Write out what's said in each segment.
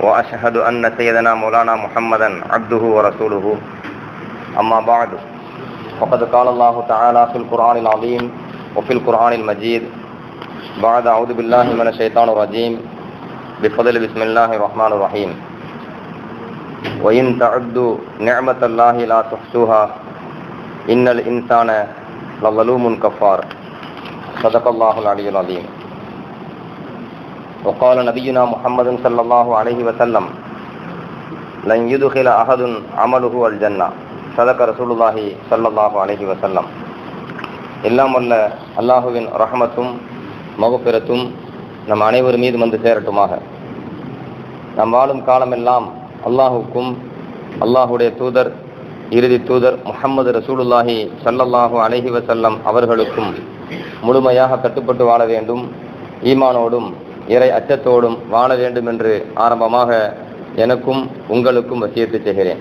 وأشهد أن سيدنا مولانا محمدا عبده ورسوله. أما بعد فقد قال الله تعالى في القرآن العظيم وفي القرآن المجيد بعد أعوذ بالله من الشيطان الرجيم. بفضل بسم الله الرحمن الرحيم. وإن تعدوا نعمة الله لا تحصوها. إن الإنسان لظلوم كفار. صدق الله العلي العظيم. وقال نبينا محمد صلى الله عليه وسلم لن يدخل أحد عمله الجنة صدق رسول الله صلى الله عليه وسلم எல்லாம் வல்ல அல்லாஹுவின் ரஹமத்தும் மகப்பிரத்தும் நம் அனைவர் மீது வந்து சேரட்டுமாக நாம் வாழும் காலமெல்லாம் அல்லாஹுக்கும் அல்லாஹுடைய தூதர் இறுதி தூதர் முஹம்மது ரசூலுல்லாஹி சல்லல்லாஹு அலைஹி வசல்லம் அவர்களுக்கும் முழுமையாக கட்டுப்பட்டு வாழ வேண்டும் ஈமானோடும் இறை அச்சத்தோடும் வாழ வேண்டும் என்று ஆரம்பமாக எனக்கும் உங்களுக்கும் வசியத்து செய்கிறேன்.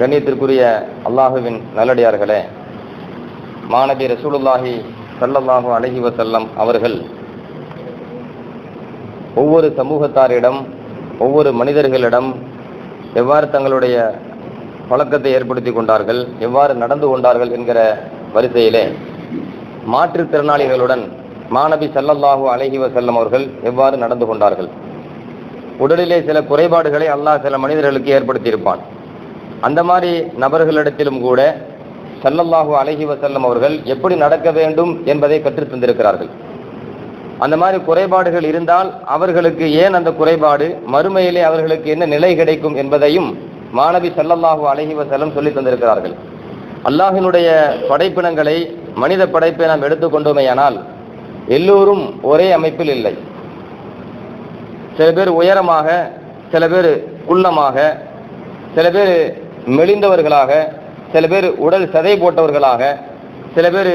கண்ணியத்திற்குரிய அல்லாஹுவின் நல்லடியார்களே மாணவி ரசூலுல்லாஹி சல்லல்லாஹு அலஹி வசல்லம் அவர்கள் ஒவ்வொரு சமூகத்தாரிடம் ஒவ்வொரு மனிதர்களிடம் எவ்வாறு தங்களுடைய பழக்கத்தை ஏற்படுத்தி கொண்டார்கள் எவ்வாறு நடந்து கொண்டார்கள் என்கிற வரிசையிலே மாற்றுத்திறனாளிகளுடன் மாணவி சல்லல்லாஹு அலஹி வசல்லம் அவர்கள் எவ்வாறு நடந்து கொண்டார்கள்? உடலிலே சில குறைபாடுகளை அல்லாஹ் சில மனிதர்களுக்கு ஏற்படுத்தியிருப்பான். அந்த மாதிரி நபர்களிடத்திலும் கூட சல்லல்லாஹு அலஹி வசல்லம் அவர்கள் எப்படி நடக்க வேண்டும் என்பதை கற்றுத் தந்திருக்கிறார்கள் அந்த மாதிரி குறைபாடுகள் இருந்தால் அவர்களுக்கு ஏன் அந்த குறைபாடு? மறுமையிலே அவர்களுக்கு என்ன நிலை கிடைக்கும் என்பதையும் மாணவி சல்லல்லாஹு அலஹி வசல்லம் சொல்லி தந்திருக்கிறார்கள். அல்லாஹினுடைய படைப்பினங்களை மனித படைப்பை நாம் எடுத்துக்கொண்டோமேயானால் எல்லோரும் ஒரே அமைப்பில் இல்லை. சில பேர் உயரமாக சில பேர் குள்ளமாக சில பேர் மெலிந்தவர்களாக சில பேர் உடல் சதை போட்டவர்களாக சில பேர்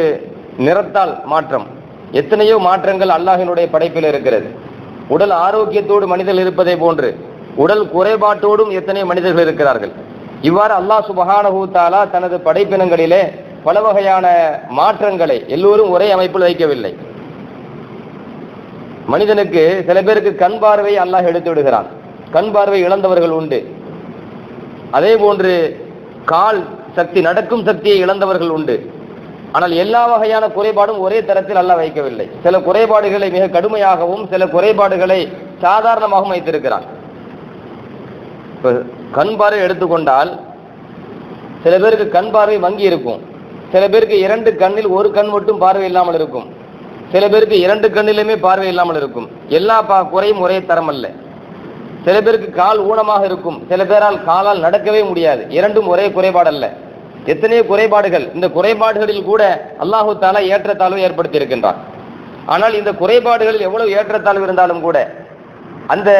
நிறத்தால் மாற்றம். எத்தனையோ மாற்றங்கள் அல்லாஹினுடைய படைப்பில் இருக்கிறது. உடல் ஆரோக்கியத்தோடு மனிதர்கள் இருப்பதை போன்று உடல் குறைபாட்டோடும் எத்தனையோ மனிதர்கள் இருக்கிறார்கள். இவ்வாறு அல்லாஹ் சுபஹானஹூ தனது படைப்பினங்களிலே பல வகையான மாற்றங்களை எல்லோரும் ஒரே அமைப்பில் வைக்கவில்லை. மனிதனுக்கு சில பேருக்கு கண் பார்வை அல்லாஹ் எடுத்து விடுகிறான். கண் பார்வை இழந்தவர்கள் உண்டு. அதே போன்று கால் சக்தி நடக்கும் சக்தியை இழந்தவர்கள் உண்டு. ஆனால் எல்லா வகையான குறைபாடும் ஒரே தரத்தில் அல்லாஹ் வைக்கவில்லை. சில குறைபாடுகளை மிக கடுமையாகவும் சில குறைபாடுகளை சாதாரணமாகவும் வைத்திருக்கிறான். இப்போ கண் பார்வை எடுத்துக்கொண்டால் சில பேருக்கு கண் பார்வை வங்கி இருக்கும். சில பேருக்கு இரண்டு கண்ணில் ஒரு கண் மட்டும் பார்வை இல்லாமல் இருக்கும். சில பேருக்கு இரண்டு கண்ணிலுமே பார்வை இல்லாமல் இருக்கும். எல்லா பா குறையும் ஒரே தரம் அல்ல. சில பேருக்கு கால் ஊனமாக இருக்கும். சில பேரால் காலால் நடக்கவே முடியாது. இரண்டும் ஒரே குறைபாடு அல்ல. எத்தனையோ குறைபாடுகள். இந்த குறைபாடுகளில் கூட அல்லாஹு தாலா ஏற்றத்தாழ்வு ஏற்படுத்தி இருக்கின்றான் ஆனால் இந்த குறைபாடுகளில் எவ்வளவு ஏற்றத்தாழ்வு இருந்தாலும் கூட அந்த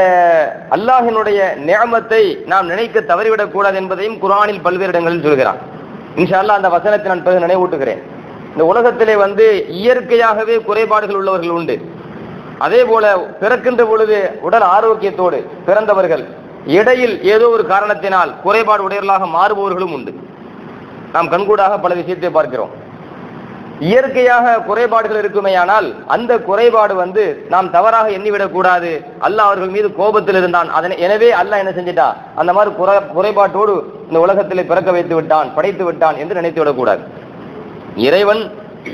அல்லாஹினுடைய நியமத்தை நாம் நினைக்க தவறிவிடக் கூடாது என்பதையும் குரானில் பல்வேறு இடங்களில் சொல்கிறான். இன்ஷா அல்லா அந்த வசனத்தை நான் பிறகு நினைவூட்டுகிறேன். இந்த உலகத்திலே வந்து இயற்கையாகவே குறைபாடுகள் உள்ளவர்கள் உண்டு. அதே போல பிறக்கின்ற பொழுது உடல் ஆரோக்கியத்தோடு பிறந்தவர்கள் இடையில் ஏதோ ஒரு காரணத்தினால் குறைபாடு உடையவர்களாக மாறுபவர்களும் உண்டு. நாம் கண்கூடாக பல விஷயத்தை பார்க்கிறோம். இயற்கையாக குறைபாடுகள் இருக்குமேயானால் அந்த குறைபாடு வந்து நாம் தவறாக எண்ணிவிடக்கூடாது. அல்லாஹ் அவர்கள் மீது கோபத்தில் இருந்தான். அதனை எனவே அல்லாஹ் என்ன செஞ்சிட்டா? அந்த மாதிரி குறை குறைபாட்டோடு இந்த உலகத்திலே பிறக்க வைத்து விட்டான் படைத்து விட்டான் என்று நினைத்து விடக்கூடாது. இறைவன்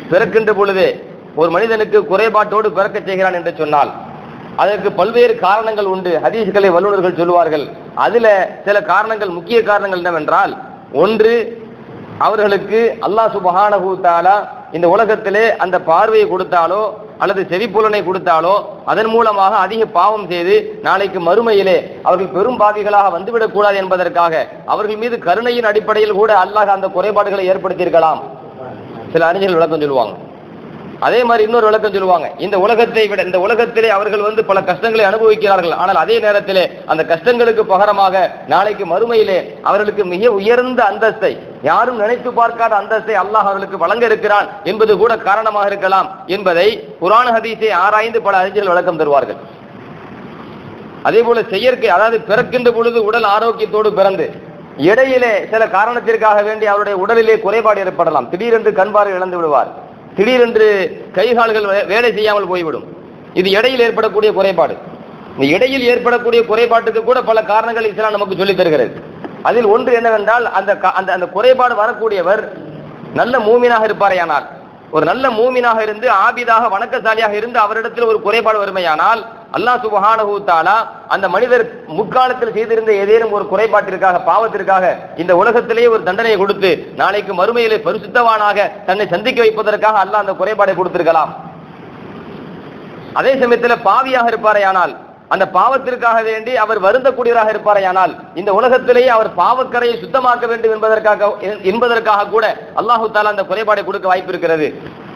பிறக்கின்ற பொழுதே ஒரு மனிதனுக்கு குறைபாட்டோடு பிறக்க செய்கிறான் என்று சொன்னால் அதற்கு பல்வேறு காரணங்கள் உண்டு. ஹதீஸ்களை வல்லுநர்கள் சொல்லுவார்கள். அதுல சில காரணங்கள் முக்கிய காரணங்கள் என்னவென்றால் ஒன்று அவர்களுக்கு அல்லாஹ் சுபஹானஹூ இந்த உலகத்திலே அந்த பார்வையை கொடுத்தாலோ அல்லது செவிப்புலனை கொடுத்தாலோ அதன் மூலமாக அதிக பாவம் செய்து நாளைக்கு மறுமையிலே அவர்கள் பெரும் பாவிகளாக வந்துவிடக் கூடாது என்பதற்காக அவர்கள் மீது கருணையின் அடிப்படையில் கூட அல்லாஹ் அந்த குறைபாடுகளை ஏற்படுத்தியிருக்கலாம். சில அறிஞர்கள் விளக்கம் சொல்லுவாங்க. அதே மாதிரி இன்னொரு விளக்கம் சொல்லுவாங்க. இந்த உலகத்தை விட இந்த உலகத்திலே அவர்கள் வந்து பல கஷ்டங்களை அனுபவிக்கிறார்கள். ஆனால் அதே நேரத்திலே அந்த கஷ்டங்களுக்கு பகரமாக நாளைக்கு மறுமையிலே அவர்களுக்கு மிக உயர்ந்த அந்தஸ்தை யாரும் நினைத்து பார்க்காத அந்தஸ்தை அல்லாஹ் அவர்களுக்கு வழங்க இருக்கிறான் என்பது கூட காரணமாக இருக்கலாம் என்பதை புராண ஹதீஸை ஆராய்ந்து பல அறிஞர்கள் விளக்கம் தருவார்கள். அதே போல செயற்கை அதாவது பிறக்கின்ற பொழுது உடல் ஆரோக்கியத்தோடு பிறந்து இடையிலே சில காரணத்திற்காக வேண்டி அவருடைய உடலிலே குறைபாடு ஏற்படலாம். திடீரென்று கண்பார்வை இழந்து விடுவார். திடீரென்று கை கால்கள் வே- வேலை செய்யாமல் போய்விடும். இது இடையில் ஏற்படக்கூடிய குறைபாடு. இந்த இடையில் ஏற்படக்கூடிய குறைபாட்டுக்கு கூட பல காரணங்கள் இஸ்லாம் நமக்கு சொல்லித் தருகிறது. அதில் ஒன்று என்னவென்றால் அந்த அந்த அந்த குறைபாடு வரக்கூடியவர் நல்ல மூமினாக இருப்பாரையானால் ஒரு நல்ல மூமினாக இருந்து ஆபிதாக வணக்கசாலியாக இருந்து அவரிடத்தில் ஒரு குறைபாடு வருமையானால் அல்லாஹ் சுபஹானஹு தஆலா அந்த மனிதர் முற்காலத்தில் செய்திருந்த ஏதேனும் ஒரு குறைபாட்டிற்காக பாவத்திற்காக இந்த உலகத்திலேயே ஒரு தண்டனையை கொடுத்து நாளைக்கு மறுமையிலே பரிசுத்தவானாக தன்னை சந்திக்க வைப்பதற்காக அல்லாஹ் அந்த குறைபாடை கொடுத்திருக்கலாம். அதே சமயத்தில் பாவியாக இருப்பாரையானால் அந்த பாவத்திற்காக வேண்டி அவர் வருந்தக்கூடியவராக இருப்பாரையானால் இந்த உலகத்திலேயே அவர் பாவக்கரையை சுத்தமாக்க வேண்டும் என்பதற்காக என்பதற்காக கூட அல்லாஹு தாலா அந்த குறைபாடை கொடுக்க வாய்ப்பு இருக்கிறது.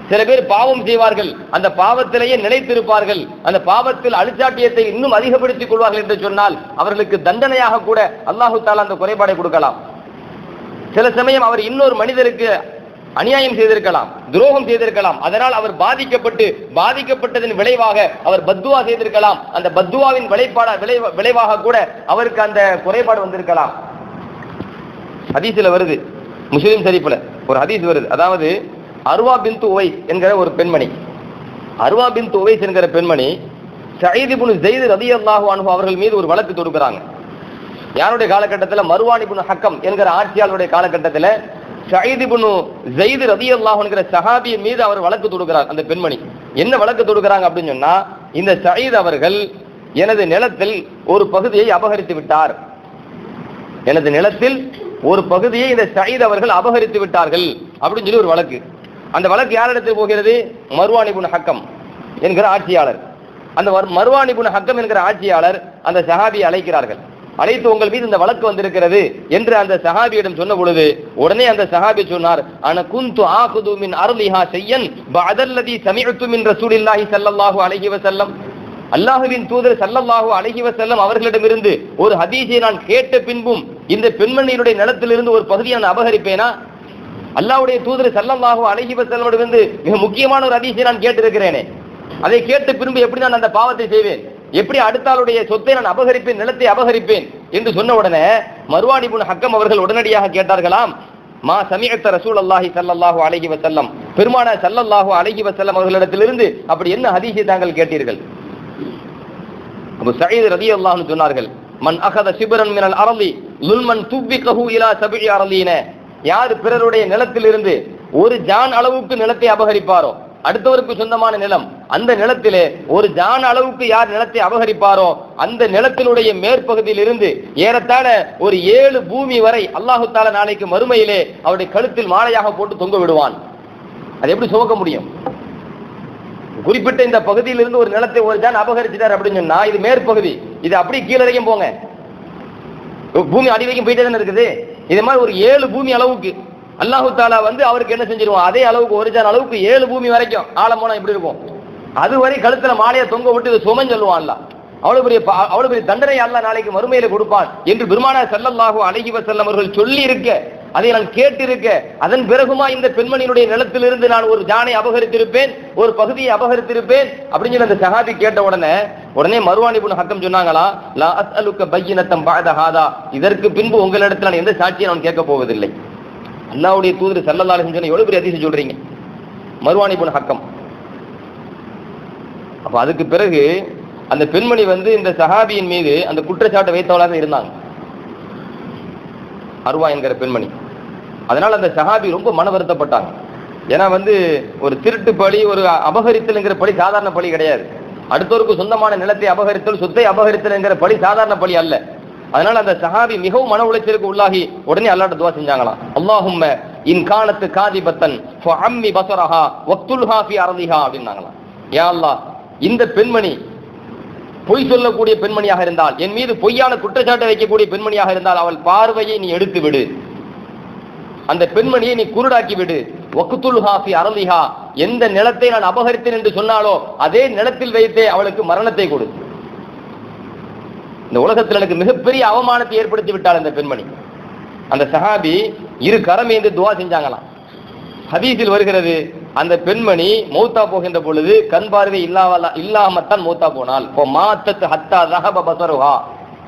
சில பேர் பாவம் செய்வார்கள். அந்த பாவத்திலேயே நிலைத்திருப்பார்கள். அந்த பாவத்தில் அழிச்சாட்டியத்தை இன்னும் அதிகப்படுத்திக் கொள்வார்கள் என்று சொன்னால் அவர்களுக்கு தண்டனையாக கூட அல்லாஹு தாலா அந்த குறைபாடை கொடுக்கலாம். சில சமயம் அவர் இன்னொரு மனிதருக்கு அநியாயம் செய்திருக்கலாம் துரோகம் செய்திருக்கலாம். அதனால் அவர் பாதிக்கப்பட்டு பாதிக்கப்பட்டதன் விளைவாக அவர் பத்துவா செய்திருக்கலாம். அந்த பத்துவாவின் விளைப்பாட விளைவாக கூட அவருக்கு அந்த குறைபாடு வந்திருக்கலாம். ஹதீஸில் வருது. முஸ்லீம் சரிப்பில் ஒரு ஹதீஸ் வருது. அதாவது அருவா பின் துவை என்கிற ஒரு பெண்மணி. அருவா பின் துவைஸ் என்கிற பெண்மணி சயீதிபுன் ஜெயிது ரதி அல்லாஹு அனுபவ அவர்கள் மீது ஒரு வழக்கு தொடுக்கிறாங்க. யாருடைய காலகட்டத்தில்? மருவான் புனு ஹக்கம் என்கிற ஆட்சியாளருடைய காலகட்டத்தில் சயீதிபுன் ஜெயிது ரதி ரலியல்லாஹு என்கிற சஹாபியின் மீது அவர் வழக்கு தொடுக்கிறார் அந்த பெண்மணி. என்ன வழக்கு தொடுக்கிறாங்க அப்படின்னு சொன்னால் இந்த சயீத் அவர்கள் எனது நிலத்தில் ஒரு பகுதியை அபகரித்து விட்டார். எனது நிலத்தில் ஒரு பகுதியை இந்த சயீத் அவர்கள் அபகரித்து விட்டார்கள் அப்படின்னு சொல்லி ஒரு வழக்கு. அந்த வழக்கு யாரிடத்தில் போகிறது? மர்வான் ஹக்கம் என்கிற ஆட்சியாளர். அந்த மர்- ஹக்கம் என்கிற ஆட்சியாளர் அந்த சஹாபியை அழைக்கிறார்கள். அழைத்து உங்கள் மீது இந்த வழக்கு வந்திருக்கிறது என்று அந்த சஹாபியிடம் சொன்ன பொழுது உடனே அந்த சஹாபி சொன்னார் அன குந்து ஆகுது மின் அருளிஹா செய்யன் பதல்லதி சமீபத்து மின் ரசூலில்லாஹி சல்லல்லாஹு அலைஹி செல்லம் அல்லாஹுவின் தூதர் சல்லல்லாஹு அலைஹி செல்லம் அவர்களிடமிருந்து ஒரு ஹதீஸை நான் கேட்ட பின்பும் இந்த பெண்மணியினுடைய நிலத்திலிருந்து ஒரு பகுதியை நான் அபகரிப்பேனா? அல்லாவுடைய தூதர் ஸல்லல்லாஹு அழகி வஸல்லமிடமிருந்து மிக முக்கியமான ஒரு அதிசயம் நான் கேட்டிருக்கிறேனே. அதை கேட்டு பின்பு எப்படி நான் அந்த பாவத்தை செய்வேன்? எப்படி அடுத்தாளுடைய சொத்தை நான் அபகரிப்பேன் நிலத்தை அபகரிப்பேன் என்று சொன்ன உடனே மறுவாணி புன் ஹக்கம் அவர்கள் உடனடியாக கேட்டார்களாம் மா சமீகத்த ரசூல் அல்லாஹி ஸல்லல்லாஹு அலைஹி செல்லம் பெருமான ஸல்லல்லாஹு அலைஹி செல்லம் அவர்களிடத்திலிருந்து அப்படி என்ன ஹதீஸை தாங்கள் கேட்டீர்கள்? அபு சயீத் ரதி அல்லாஹ்னு சொன்னார்கள் மன் அகத சிபரன் மினல் அரளி லுல்மன் துப்பிகஹு இலா சபிஇ அரளீன யார் பிறருடைய நிலத்தில் இருந்து ஒரு ஜான் அளவுக்கு நிலத்தை அபகரிப்பாரோ? அடுத்தவருக்கு சொந்தமான நிலம். அந்த நிலத்திலே ஒரு ஜான் அளவுக்கு யார் நிலத்தை அபகரிப்பாரோ? அந்த நிலத்தினுடைய மேற்பகுதியில் இருந்து ஏறத்தாழ ஒரு ஏழு பூமி வரை அல்லாஹு தால நாளைக்கு மறுமையிலே அவருடைய கழுத்தில் மாலையாக போட்டு தொங்க விடுவான். அது எப்படி சுமக்க முடியும்? குறிப்பிட்ட இந்த பகுதியிலிருந்து இருந்து ஒரு நிலத்தை ஒரு ஜான் அபகரிச்சிட்டார் அப்படின்னு சொன்னா இது மேற்பகுதி. இது அப்படியே கீழே வரைக்கும் போங்க. பூமி அடி வரைக்கும் போயிட்டே தானே இருக்குது? இது மாதிரி ஒரு ஏழு பூமி அளவுக்கு அல்லாஹு தாலா வந்து அவருக்கு என்ன செஞ்சிருவோம்? அதே அளவுக்கு ஒரு ஜான் அளவுக்கு ஏழு பூமி வரைக்கும் ஆழம் இப்படி எப்படி இருக்கும்? அது வரை கழுத்துல மாலையை தொங்க விட்டு இது சுமன் சொல்லுவான் அல்லாஹ். அவ்வளவு பெரிய அவ்வளவு பெரிய தண்டனை அல்ல நாளைக்கு மறுமையில கொடுப்பான் என்று பெருமானா ஸல்லல்லாஹு அலைஹி வஸல்லம் அவர்கள் சொல்லி இருக்க அதை நான் கேட்டிருக்க. அதன் பிறகுமா இந்த பெண்மணியினுடைய நிலத்திலிருந்து நான் ஒரு ஜானை அபகரித்திருப்பேன் ஒரு பகுதியை அபகரித்திருப்பேன் அப்படின்னு சொல்லி அந்த சஹாபி கேட்ட உடனே உடனே மருவானி புன் ஹக்கம் சொன்னாங்களா லா அஸ்அலுக்க பையினத்தம் பாத இதற்கு பின்பு உங்களிடத்தில் நான் எந்த சாட்சியை நான் கேட்க போவதில்லை. அல்லாவுடைய தூதர் ஸல்லல்லாஹு சொன்ன எவ்வளவு பெரிய அதிசயம் சொல்றீங்க. மருவானி புன் ஹக்கம் அப்ப அதுக்கு பிறகு அந்த பெண்மணி வந்து இந்த சஹாபியின் மீது அந்த குற்றச்சாட்டை வைத்தவளாக இருந்தாங்க. அருவா என்கிற பெண்மணி. அதனால அந்த சஹாபி ரொம்ப மன வருத்தப்பட்டாங்க. ஏன்னா வந்து ஒரு திருட்டு பழி ஒரு அபகரித்தல்ங்கிற பழி சாதாரண பழி கிடையாது. அடுத்தவருக்கு சொந்தமான நிலத்தை அபகரித்தல் சொத்தை அபகரித்தல்ங்கிற பழி சாதாரண பழி அல்ல. அதனால அந்த சஹாபி மிகவும் மன உளைச்சலுக்கு உள்ளாகி உடனே அல்லாட்ட துவா செஞ்சாங்களாம். அல்லாஹும்ம இன் காலத்து காதிபத்தன் அம்மி பசரஹா வக்துல்ஹா ஃபி அரதிஹா அப்படின்னாங்களாம். யா அல்லாஹ் இந்த பெண்மணி பொய் சொல்லக்கூடிய பெண்மணியாக இருந்தால் என் மீது பொய்யான குற்றச்சாட்டை வைக்கக்கூடிய பெண்மணியாக இருந்தால் அவள் பார்வையை நீ எடுத்து விடு. அந்த பெண்மணியை நீ குருடாக்கி விடு. வக்குத்துல்ஹா ஹாஃபி அரலிஹா. எந்த நிலத்தை நான் அபகரித்தேன் என்று சொன்னாலோ அதே நிலத்தில் வைத்தே அவளுக்கு மரணத்தை கொடு. இந்த உலகத்தில் எனக்கு மிகப்பெரிய அவமானத்தை ஏற்படுத்தி விட்டாள் அந்த பெண்மணி. அந்த சஹாபி இரு கரமேந்து துவா செஞ்சாங்களாம். ஹதீஸில் வருகிறது அந்த பெண்மணி மௌத்தா போகின்ற பொழுது கண் பார்வை இல்லாம இல்லாமத்தான் மௌத்தா போனாள். இப்போ மாத்தத்து ஹத்தா ரஹப பசருஹா.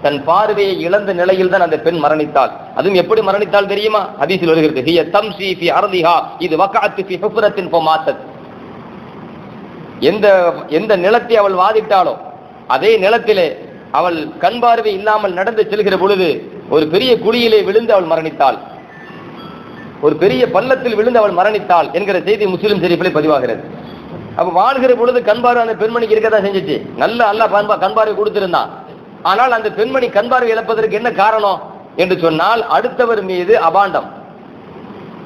தன் பார்வையை இழந்த நிலையில் தான் அந்த பெண் மரணித்தாள். அதுவும் எப்படி மரணித்தாள் தெரியுமா? ஹதீஸில் வருகிறது. ஹிய தம்சி ஃபி அர்திஹா இது வக்காத்து ஃபி ஹுஃப்ரத்தின் ஃபோ எந்த எந்த நிலத்தை அவள் வாதிட்டாளோ அதே நிலத்திலே அவள் கண் பார்வை இல்லாமல் நடந்து செல்கிற பொழுது ஒரு பெரிய குழியிலே விழுந்து அவள் மரணித்தாள். ஒரு பெரிய பள்ளத்தில் விழுந்து அவள் மரணித்தாள் என்கிற செய்தி முஸ்லிம் ஷெரீஃபிலே பதிவாகிறது. அப்ப வாழ்கிற பொழுது கண்பார்வை அந்த பெண்மணிக்கு இருக்கதான் செஞ்சுச்சு. நல்ல அல்ல பண்பா கண்பார்வை கொடுத்திருந்தான். ஆனால் அந்த பெண்மணி கண்பார்வை இழப்பதற்கு என்ன காரணம் என்று சொன்னால் அடுத்தவர் மீது அபாண்டம்.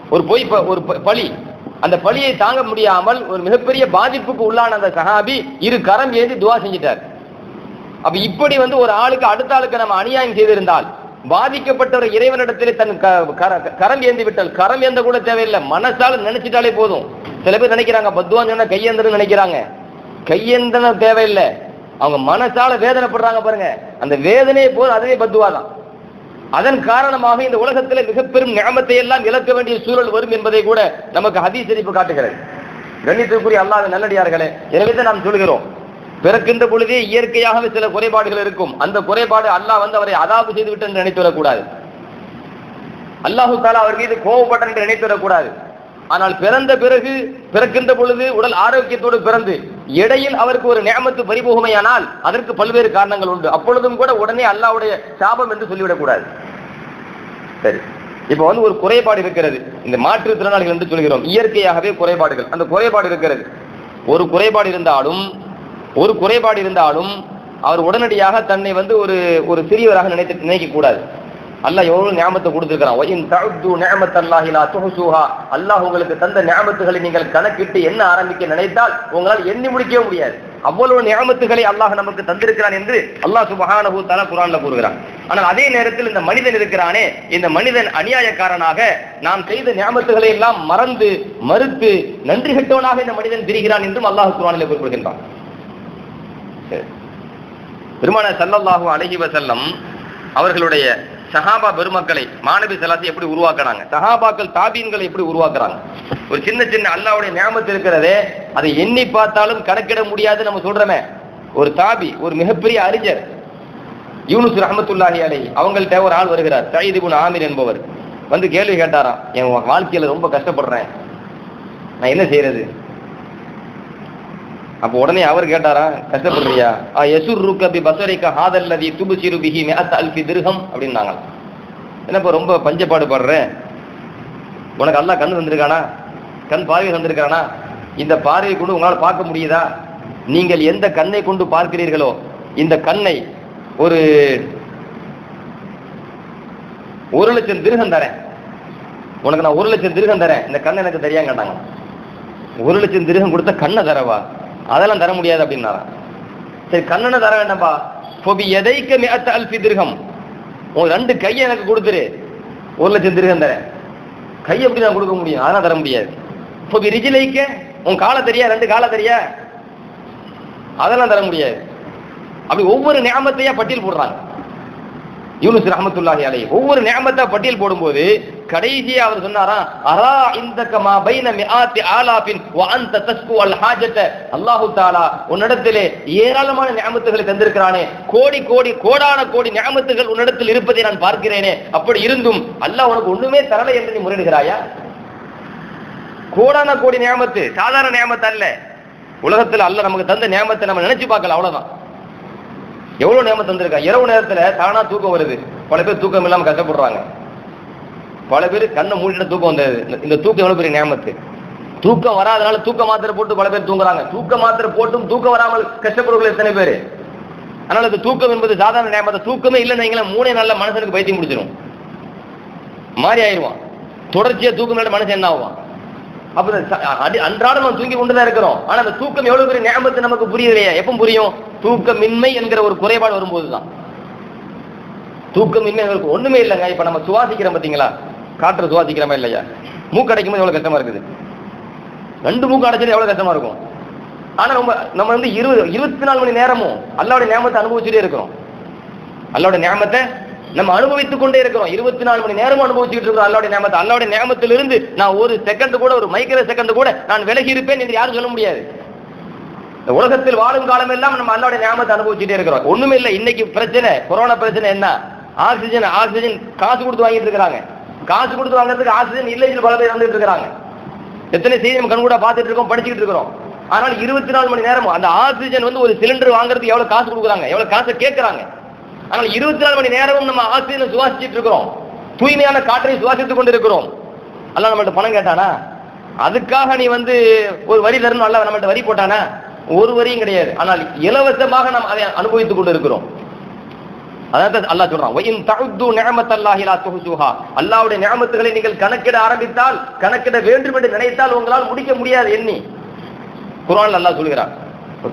ஒரு பொய் ப- ஒரு ப- பழி. அந்த பழியை தாங்க முடியாமல் ஒரு மிகப்பெரிய பாதிப்புக்கு உள்ளான அந்த சஹாபி இரு கரம் ஏந்தி துவா செஞ்சிட்டார். அப்ப இப்படி வந்து ஒரு ஆளுக்கு அடுத்த ஆளுக்கு நம்ம அநியாயம் செய்திருந்தால் பாதிக்கப்பட்ட ஒரு இறைவனிடத்திலே தன் க- கர- கரம் ஏந்தி விட்டால் கரம் ஏந்த கூட தேவையில்லை மனசால் நினைச்சிட்டாலே போதும். சில பேர் நினைக்கிறாங்க பத்துவான் சொன்னா கையேந்தன்னு நினைக்கிறாங்க. கையேந்தன தேவையில்லை. அவங்க மனசால வேதனைப்படுறாங்க பாருங்க. அந்த வேதனையை போது அதுவே பத்துவாதான். அதன் காரணமாக இந்த உலகத்தில் மிக பெரும் ஞாபத்தை எல்லாம் இழக்க வேண்டிய சூழல் வரும் என்பதை கூட நமக்கு ஹதீஸ் காட்டுகிறது. கண்ணியத்திற்குரிய அல்லாத நல்லடியார்களே எனவே தான் நாம் சொல்கிறோம். பிறக்கின்ற பொழுதே இயற்கையாகவே சில குறைபாடுகள் இருக்கும். அந்த குறைபாடு அல்லாஹ் வந்து அவரை அதாபு செய்து விட்டு என்று நினைத்து வரக்கூடாது. அல்லாஹு தாலா அவர் மீது கோபப்பட்டான் என்று நினைத்து வரக்கூடாது. ஆனால் பிறந்த பிறகு பிறக்கின்ற பொழுது உடல் ஆரோக்கியத்தோடு பிறந்து இடையில் அவருக்கு ஒரு நியமத்து பரிபோகமையானால் அதற்கு பல்வேறு காரணங்கள் உண்டு. அப்பொழுதும் கூட உடனே அல்லாவுடைய சாபம் என்று சொல்லிவிடக்கூடாது. சரி. இப்போ வந்து ஒரு குறைபாடு இருக்கிறது. இந்த மாற்றுத்திறனாளிகள் என்று சொல்கிறோம். இயற்கையாகவே குறைபாடுகள். அந்த குறைபாடு இருக்கிறது. ஒரு குறைபாடு இருந்தாலும் ஒரு குறைபாடு இருந்தாலும் அவர் உடனடியாக தன்னை வந்து ஒரு ஒரு சிறியவராக நினைத்து நினைக்க கூடாது அல்லாஹ் எவ்வளவு ஞாபகத்தை கொடுத்துருக்கிறான். அல்லாஹ் உங்களுக்கு தந்த ஞாபகத்துகளை நீங்கள் கணக்கிட்டு என்ன ஆரம்பிக்க நினைத்தால் உங்களால் எண்ணி முடிக்கவே முடியாது. அவ்வளவு ஞாபகத்துகளை அல்லாஹ் நமக்கு தந்திருக்கிறான் என்று அல்லாஹ் சுப்ஹானஹு தலா குரான்ல கூறுகிறான். ஆனால் அதே நேரத்தில் இந்த மனிதன் இருக்கிறானே இந்த மனிதன் அநியாயக்காரனாக நாம் செய்த ஞாபகத்துகளை எல்லாம் மறந்து மறுத்து நன்றி கட்டவனாக இந்த மனிதன் திரிகிறான் என்றும் அல்லாஹ் குரானில் குறிப்பிடுகின்றான். சரி. பெருமான ஸல்லல்லாஹு அலைஹி செல்லம் அவர்களுடைய சஹாபா பெருமக்களை மாணவி சலாசி எப்படி உருவாக்குறாங்க? சஹாபாக்கள் தாபீன்களை எப்படி உருவாக்குறாங்க? ஒரு சின்ன சின்ன அல்லாவுடைய நியாமத்து இருக்கிறதே அதை எண்ணி பார்த்தாலும் கணக்கிட முடியாது நம்ம சொல்றோமே. ஒரு தாபி ஒரு மிகப்பெரிய அறிஞர் யூனுஸ் ரஹமத்துல்லாஹி அலை அவங்கள்ட்ட ஒரு ஆள் வருகிறார் சயீத் இப்னு ஆமிர் என்பவர். வந்து கேள்வி கேட்டாராம் என் வாழ்க்கையில ரொம்ப கஷ்டப்படுறேன். நான் என்ன செய்யறது அப்ப உடனே அவர் கேட்டாரா கஷ்டப்படுறியா? ஆ எசுர் ருக்கபி பசரிக்க ஹாதல்லதி துபுசிரு பிஹி மேத்த அல்பி திருகம் அப்படின்னாங்க என்னப்பா ரொம்ப பஞ்சப்பாடு படுறேன் உனக்கு அல்லாஹ் கண் தந்திருக்கானா? கண் பார்வை தந்திருக்கானா? இந்த பார்வையை கொண்டு உங்களால் பார்க்க முடியுதா? நீங்கள் எந்த கண்ணை கொண்டு பார்க்கிறீர்களோ இந்த கண்ணை ஒரு ஒரு லட்சம் திருகம் தரேன். உனக்கு நான் ஒரு லட்சம் திருகம் தரேன். இந்த கண்ணை எனக்கு தெரியாம கேட்டாங்க ஒரு லட்சம் திருகம் கொடுத்த கண்ணை தரவா? அதெல்லாம் தர முடியாது அப்படின்னாரா சரி கண்ணனை தர வேண்டாம்பா பொபி எதைக்க மிகத்த அல்பி திருகம்? உன் ரெண்டு கையை எனக்கு கொடுத்துரு. ஒரு லட்சம் திருகம் தரேன். கை எப்படி நான் கொடுக்க முடியும்? அதெல்லாம் தர முடியாது. பொபி ரிஜிலைக்க உன் காலை தெரியா? ரெண்டு காலை தெரியா? அதெல்லாம் தர முடியாது. அப்படி ஒவ்வொரு நியாமத்தையா பட்டியல் போடுறாங்க. யூனுஸ் ரஹமத்துல்லாஹி அலை ஒவ்வொரு நியாமத்தா பட்டியல் போடும்போது கடைசியா அவர் சொன்னாரா அரா இந்த கமா பைன மிஆத்தி ஆலாபின் வ அன்த தஸ்கு அல் ஹாஜத அல்லாஹ் உன்னிடத்திலே ஏராளமான நியமத்துகளை தந்திருக்கிறானே. கோடி கோடி கோடான கோடி நியமத்துகள் உன்னிடத்தில் இருப்பதை நான் பார்க்கிறேனே. அப்படி இருந்தும் அல்லாஹ் உனக்கு ஒண்ணுமே தரலை என்று நீ முறையிடுகிறாயா? கோடான கோடி நியமத்து சாதாரண நியமத்து அல்ல. உலகத்துல அல்ல நமக்கு தந்த நியமத்தை நம்ம நினைச்சு பார்க்கல அவ்வளவுதான். எவ்வளவு நேரம் தந்திருக்கா? இரவு நேரத்துல தானா தூக்கம் வருது. பல பேர் தூக்கம் இல்லாம கஷ்டப்படுறாங்க. பல பேர் கண்ணை மூடிட்டு தூக்கம் வந்தது. இந்த- இந்த தூக்கம் எவ்வளவு பெரிய நியமத்து தூக்கம் வராதனால தூக்க மாத்திரை போட்டு பல பேர் தூங்குறாங்க. தூக்க மாத்திரை போட்டும் தூக்கம் வராமல் கஷ்டப்படுறவர்கள் எத்தனை பேர்? அதனால இந்த தூக்கம் என்பது சாதாரண நியமத்தை தூக்கமே இல்லைன்னு மூணே நல்ல மனுஷனுக்கு பைத்தியம் முடிச்சிடும் மாறி ஆயிடுவான். தொடர்ச்சியா தூக்கம் இல்லாத மனுஷன் என்ன ஆகுவான் அப்ப அடி- அன்றாடம் நம்ம தூங்கி கொண்டுதான் இருக்கிறோம். ஆனா அந்த தூக்கம் எவ்வளவு பெரிய ஞாபகத்து நமக்கு புரியலையா? எப்ப புரியும்? தூக்கமின்மை என்கிற ஒரு குறைபாடு வரும்போதுதான். தூக்கமின்மை எங்களுக்கு ஒண்ணுமே இல்லைங்க. இப்ப நம்ம சுவாசிக்கிறோம் பாத்தீங்களா? காற்று சுவாசிக்கிறோமா இல்லையா? மூக்கடைக்கும் போது எவ்வளவு கஷ்டமா இருக்குது? ரெண்டு மூக்கு அடைச்சது எவ்வளவு கஷ்டமா இருக்கும்? ஆனா நம்ம நம்ம வந்து இருபது இருபத்தி நாலு மணி நேரமும் அல்லாவுடைய நியமத்தை அனுபவிச்சுட்டே இருக்கிறோம். அல்லாவுடைய நியமத்தை நம்ம அனுபவித்துக் கொண்டே இருக்கிறோம். இருபத்தி நாலு மணி நேரமும் அனுபவிச்சுட்டு இருக்கிறோம். அல்லாவுடைய நேமத்தை அல்லாவுடைய நேமத்திலிருந்து நான் ஒரு செகண்ட் கூட ஒரு மைக்ரோ செகண்ட் கூட நான் விலகி இருப்பேன் என்று யாரும் சொல்ல முடியாது. உலகத்தில் வாழும் காலம் எல்லாம் நம்ம அல்லாவுடைய நியமத்தை அனுபவிச்சுட்டே இருக்கிறோம். ஒண்ணுமே இல்லை. இன்னைக்கு பிரச்சனை கொரோனா பிரச்சனை என்ன? ஆக்சிஜன் ஆக்சிஜன் காசு கொடுத்து வாங்கிட்டு இருக்கிறாங்க. காசு கொடுத்து வாங்குறதுக்கு ஆக்சிஜன் இல்லைன்னு பல பேர் வந்துட்டு இருக்கிறாங்க. எத்தனை செய்தி நம்ம கண்கூட பார்த்துட்டு இருக்கோம் படிச்சுட்டு இருக்கிறோம். ஆனால் இருபத்தி நாலு மணி நேரம் அந்த ஆக்சிஜன் வந்து ஒரு சிலிண்டர் வாங்குறதுக்கு எவ்வளவு காசு கொடுக்குறாங்க? எவ்வளவு காசை கேட்கறாங்க? ஆனால் இருபத்தி நாலு மணி நேரமும் நம்ம ஆக்சிஜனை சுவாசிச்சுட்டு இருக்கிறோம். தூய்மையான காற்றை சுவாசித்துக் கொண்டு இருக்கிறோம் அல்ல நம்மள்ட்ட பணம் கேட்டானா? அதுக்காக நீ வந்து ஒரு வரி தரணும் அல்ல நம்மள்ட்ட வரி போட்டானா? ஒரு வரியும் கிடையாது. ஆனால் இலவசமாக நாம் அதை அனுபவித்துக் கொண்டு இருக்கிறோம் அதான் அல்லா சொல்றான் வயின் தஉது நிஅமத்தல்லாஹி லா துஹ்சுஹா. நியமத்துகளை நீங்கள் கணக்கிட ஆரம்பித்தால் கணக்கிட வேண்டும் என்று நினைத்தால் உங்களால் முடிக்க முடியாது எண்ணி. குரான் அல்லாஹ் சொல்கிறான்.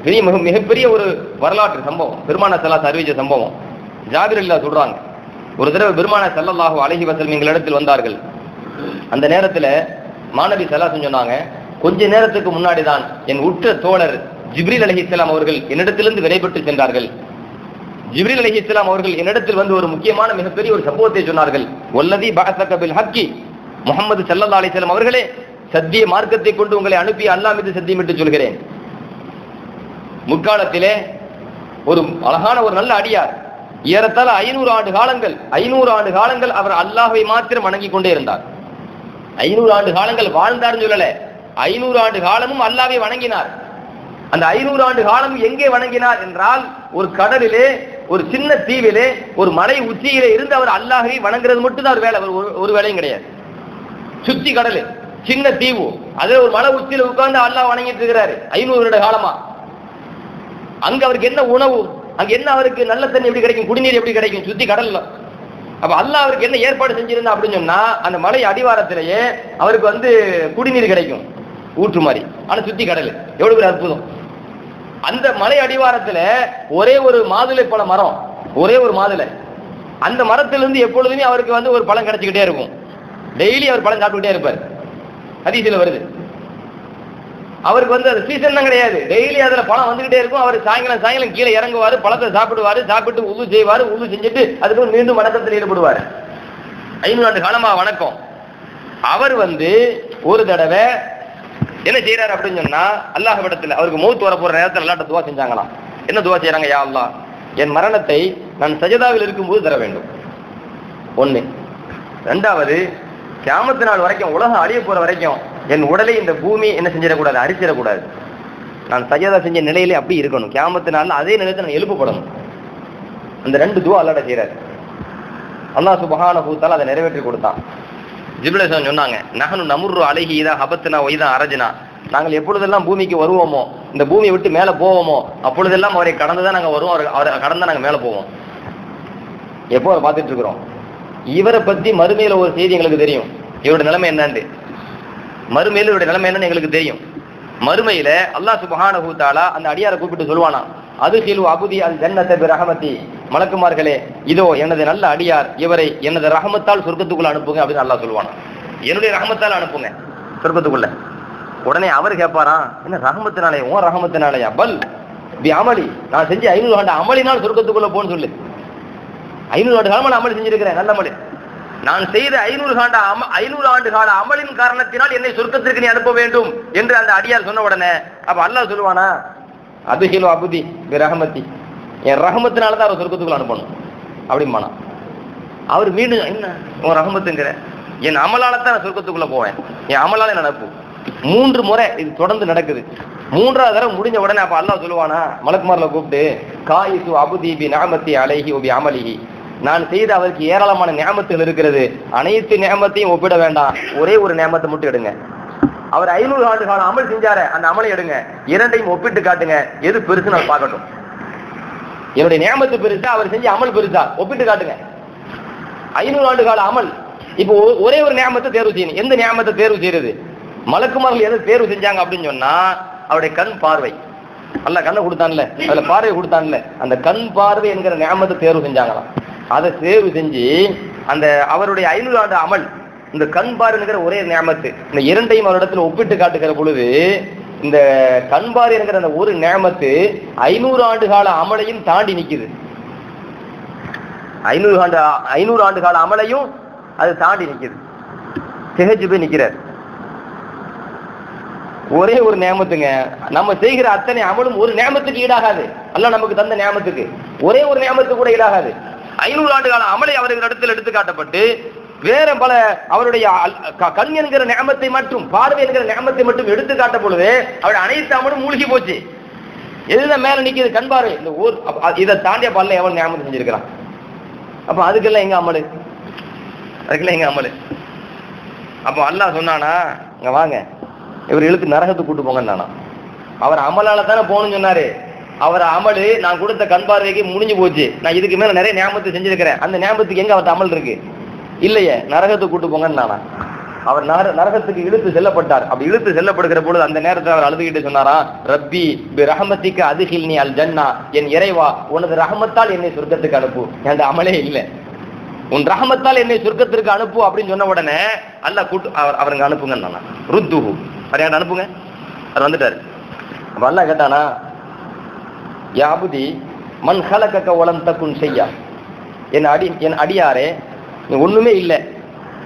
பெரிய மிக மிகப்பெரிய ஒரு வரலாற்று சம்பவம் பெருமான சலாஸ் அறிவிச்ச சம்பவம். ஜாபிர் அல்லா சொல்றாங்க. ஒரு தடவை பெருமான ஸல்லல்லாஹு அழகி வஸல்லம் எங்களிடத்தில் வந்தார்கள். அந்த நேரத்தில் மாணவி சலாசன் சொன்னாங்க கொஞ்ச நேரத்துக்கு முன்னாடி தான் என் உற்ற தோழர் ஜிப்ரில் அலஹி இஸ்லாம் அவர்கள் என்னிடத்திலிருந்து விடைபெற்று சென்றார்கள். ஜிப்ரில் அலஹி இஸ்லாம் அவர்கள் என்னிடத்தில் வந்து ஒரு முக்கியமான மிகப்பெரிய ஒரு சம்பவத்தை சொன்னார்கள். ஒல்லதி பஅஸக ஹக்கி. முஹம்மது சல்லா அலிஸ்லாம் அவர்களே சத்திய மார்க்கத்தை கொண்டு உங்களை அனுப்பி அல்லா மீது சத்தியமிட்டு சொல்கிறேன். முற்காலத்திலே ஒரு அழகான ஒரு நல்ல அடியார் ஏறத்தாழ ஐநூறு ஆண்டு காலங்கள் ஐநூறு ஆண்டு காலங்கள் அவர் அல்லாஹை மாத்திரம் வணங்கிக் கொண்டே இருந்தார். ஐநூறு ஆண்டு காலங்கள் வாழ்ந்தார்னு சொல்லல ஐநூறு ஆண்டு காலமும் அல்லாஹ்வை வணங்கினார். அந்த ஐநூறு ஆண்டு காலம் எங்கே வணங்கினார் என்றால் ஒரு கடலிலே ஒரு சின்ன தீவிலே ஒரு மலை உச்சியிலே இருந்து அவர் அல்லாஹை வணங்குறது மட்டும்தான் ஒரு வேலை ஒரு- ஒரு வேலையும் கிடையாது. சுத்தி கடல் சின்ன தீவு அதுல ஒரு மலை உச்சியில உட்கார்ந்து அல்லாஹ் வணங்கிட்டு இருக்கிறாரு ஐநூறு வருட காலமா. அங்க அவருக்கு என்ன உணவு? அங்கே என்ன அவருக்கு நல்ல தண்ணி எப்படி கிடைக்கும்? குடிநீர் எப்படி கிடைக்கும்? சுத்தி கடல்ல. அப்போ அல்லாஹ் அவருக்கு என்ன ஏற்பாடு செஞ்சிருந்தா அப்படின்னு சொன்னால் அந்த மலை அடிவாரத்திலேயே அவருக்கு வந்து குடிநீர் கிடைக்கும். ஊற்று மாதிரி. ஆனால் சுத்தி கடல். எவ்வளவு பெரிய அற்புதம். அந்த மலை அடிவாரத்தில் ஒரே ஒரு மாதுளை பழ மரம். ஒரே ஒரு மாதுளை. அந்த மரத்திலிருந்து எப்பொழுதுமே அவருக்கு வந்து ஒரு பழம் கிடைச்சிக்கிட்டே இருக்கும். டெய்லி அவர் பழம் சாப்பிட்டுக்கிட்டே இருப்பார். அதிசயில் வருது. அவருக்கு வந்து அது சீசன் தான் கிடையாது. டெய்லி அதில் பழம் வந்துகிட்டே இருக்கும். அவர் சாயங்காலம் சாயங்காலம் கீழே இறங்குவார் பழத்தை சாப்பிடுவாரு சாப்பிட்டு உழு செய்வாரு உது செஞ்சுட்டு அதுக்கு மீண்டும் வணக்கத்தில் ஈடுபடுவார். ஐநூறு ஆண்டு காலமாக வணக்கம். அவர் வந்து ஒரு தடவை என்ன செய்யறாரு அப்படின்னு சொன்னா அல்லாஹ் இடத்துல அவருக்கு மூத்து வர போற நேரத்தில் அல்லாட்ட துவா செஞ்சாங்களாம். என்ன துவா செய்யறாங்க யா அல்லா என் மரணத்தை நான் சஜதாவில் இருக்கும்போது தர வேண்டும். ஒன்று ரெண்டாவது கியாமத்து நாள் வரைக்கும் உலகம் அழிய போற வரைக்கும் என் உடலை இந்த பூமி என்ன செஞ்சிடக்கூடாது அரிச்சிடக்கூடாது. நான் சஜதா செஞ்ச நிலையிலே அப்படி இருக்கணும். கியாமத்து நாள் அதே நிலையத்தை நான் எழுப்பப்படணும். அந்த ரெண்டு துவா அல்லாட செய்யறாரு அல்லா சுபஹான பூத்தால் அதை நிறைவேற்றி கொடுத்தான். ஜிப்லேசன் சொன்னாங்க நகனு நமுர்ரு அழகி இதான் ஹபத்துனா ஒய்தா அரஜனா. நாங்கள் எப்பொழுதெல்லாம் பூமிக்கு வருவோமோ இந்த பூமியை விட்டு மேலே போவோமோ அப்பொழுதெல்லாம் அவரை கடந்து தான் நாங்கள் வருவோம் அவரை- அவரை கடந்து நாங்கள் மேலே போவோம். எப்போ அவரை பார்த்துட்டு இருக்கிறோம்? இவரை பத்தி மறுமையில ஒரு செய்தி எங்களுக்கு தெரியும். இவருடைய நிலைமை என்னன்னு. மறுமையில இவருடைய நிலைமை என்னன்னு எங்களுக்கு தெரியும். மறுமையில அல்லாஹ் சுபஹானஹு தஆலா அந்த அடியாரை கூப்பிட்டு சொல்லுவானா அது ஹிலு அபுதி அல் ஜன்னத்தை பி ரஹமதி. மலக்குமார்களே இதோ எனது நல்ல அடியார் இவரை எனது ரஹமத்தால் சொர்க்கத்துக்குள்ள அனுப்புங்க அப்படின்னு அல்லாஹ் சொல்லுவானா. என்னுடைய ரஹமத்தால் அனுப்புங்க சொர்க்கத்துக்குள்ள. உடனே அவர் கேட்பாராம் என்ன ரஹமத்தினாலே உன் ரஹமத்தினாலேயா? பல் பி அமளி நான் செஞ்சு ஐநூறு ஆண்டு அமளினால் சொர்க்கத்துக்குள்ள போன்னு சொல்லு. ஐநூறு ஆண்டு காலமா நான் அமல் செஞ்சிருக்கிறேன் நல்ல அமல் நான் செய்த ஐநூறு ஆண்டு அம ஐநூறு ஆண்டு கால அமலின் காரணத்தினால் என்னை சொர்க்கத்திற்கு நீ அனுப்ப வேண்டும் என்று அந்த அடியார் சொன்ன உடனே அப்ப அல்லாஹ் சொல்லுவானா? அது ஹிலோ அபுதி ரஹமத்தி. என் ரஹமத்தினால தான் அவர் சொர்க்கத்துக்குள்ள அனுப்பணும். அப்படிம்பானா. அவர் மீண்டும் என்ன? உன் ரஹமத்துங்கிற. என் அமலால தான் நான் சொர்க்கத்துக்குள்ள போவேன். என் அமலால நடப்பு. மூன்று முறை இது தொடர்ந்து நடக்குது. மூன்றாவது தடவை முடிஞ்ச உடனே அப்ப அல்லாஹ் சொல்லுவானா? மலக்குமாரில் கூப்பிட்டு காயிசு அபுதி பி நகமத்தி அலைஹி ஒபி அமலிஹி. நான் செய்த அவருக்கு ஏராளமான நியமத்துகள் இருக்கிறது. அனைத்து நியமத்தையும் ஒப்பிட வேண்டாம். ஒரே ஒரு நியமத்தை மட்டும் எடுங்க. அவர் ஐநூறு ஆண்டு காலம் அமல் செஞ்சாரு அந்த அமலை எடுங்க. இரண்டையும் ஒப்பிட்டு காட்டுங்க. எது பெருசு நான் பார்க்கட்டும். என்னுடைய நியமத்து பெருசா அவர் செஞ்ச அமல் பெருசா ஒப்பிட்டு காட்டுங்க. ஐநூறு ஆண்டு கால அமல். இப்போ ஒ- ஒரே ஒரு நியமத்தை தேர்வு செய்யணும். எந்த நியமத்தை தேர்வு செய்யறது? மலக்குமார்கள் எதை தேர்வு செஞ்சாங்க அப்படின்னு சொன்னா அவருடைய கண் பார்வை. அல்ல கண்ணை கொடுத்தான்ல. அதுல பார்வை கொடுத்தான்ல. அந்த கண் பார்வை என்கிற நியமத்தை தேர்வு செஞ்சாங்களாம். அதை சேவு செஞ்சு அந்த அவருடைய ஐநூறு ஆண்டு அமல் இந்த கண் பாருங்கிற ஒரே நேமத்து இந்த இரண்டையும் அவரிடத்தில் ஒப்பிட்டு காட்டுகிற பொழுது இந்த கண் என்கிற அந்த ஒரு நேமத்து ஐநூறு ஆண்டு கால அமலையும் தாண்டி நிக்குது. ஐநூறு ஆண்டு ஐநூறு ஆண்டு கால அமலையும் அது தாண்டி நிக்குது. திகச்சு போய் நிற்கிறார் ஒரே ஒரு நியமத்துங்க. நம்ம செய்கிற அத்தனை அமலும் ஒரு நியமத்துக்கு ஈடாகாது. அல்ல நமக்கு தந்த நியமத்துக்கு. ஒரே ஒரு நியமத்துக்கு கூட ஈடாகாது. ஐநூறு ஆண்டு கால அமலை அவர்கள் இடத்தில் எடுத்து காட்டப்பட்டு வேற பல அவருடைய அல்- க- கண் என்கிற நியமத்தை மட்டும் பார்வை என்கிற நியமத்தை மட்டும் எடுத்து காட்ட பொழுது அவருடைய அனைத்து அமலும் மூழ்கி போச்சு. எதுதான் மேல நிக்கிறது கண் பார்வை. இந்த ஊர் இதை தாண்டிய பல்ல எவன் நியமனம் செஞ்சிருக்கிறான்? அப்ப அதுக்கெல்லாம் எங்க அமலு? அதுக்கெல்லாம் எங்க அமலு? அப்போ அல்லாஹ் சொன்னானா இங்க வாங்க இவர் இழுத்து நரகத்துக்கு கூட்டு போங்கன்னானா. அவர் அமலால தானே போகணும்னு சொன்னாரு. அவர் அமலு நான் கொடுத்த கண் பார்வைக்கு முடிஞ்சு போச்சு. நான் இதுக்கு மேல நிறைய ஞாபகத்தை செஞ்சிருக்கிறேன். அந்த ஞாபகத்துக்கு எங்க அவர்கிட்ட அமல் இருக்கு? இல்லையே நரகத்துக்கு கூட்டு போங்கன்னானா அவர் நர- நரகத்துக்கு இழுத்து செல்லப்பட்டார். அப்படி இழுத்து செல்லப்படுகிற பொழுது அந்த நேரத்தில் அவர் அழுதுகிட்டு சொன்னாரா ரப்பி பி ரஹமத்திக்கு அதுகில் நீ அல் ஜன்னா என் இறைவா உனது ரஹமத்தால் என்னை சொர்க்கத்துக்கு அனுப்பு. அந்த அமலே இல்லை. உன் ரஹமத்தால் என்னை சொர்க்கத்திற்கு அனுப்பு அப்படின்னு சொன்ன உடனே அல்ல கூட்டு அவர் அவருங்க அனுப்புங்க ருத்துஹு. அவர் என்கிட்ட அனுப்புங்க. அவர் வந்துட்டாரு. அப்ப அல்ல கேட்டானா யாபுதி மண் ஹலக்கக்க உலம் தக்குன் செய்யா. என் அடி என் அடியாரே நீ ஒண்ணுமே இல்லை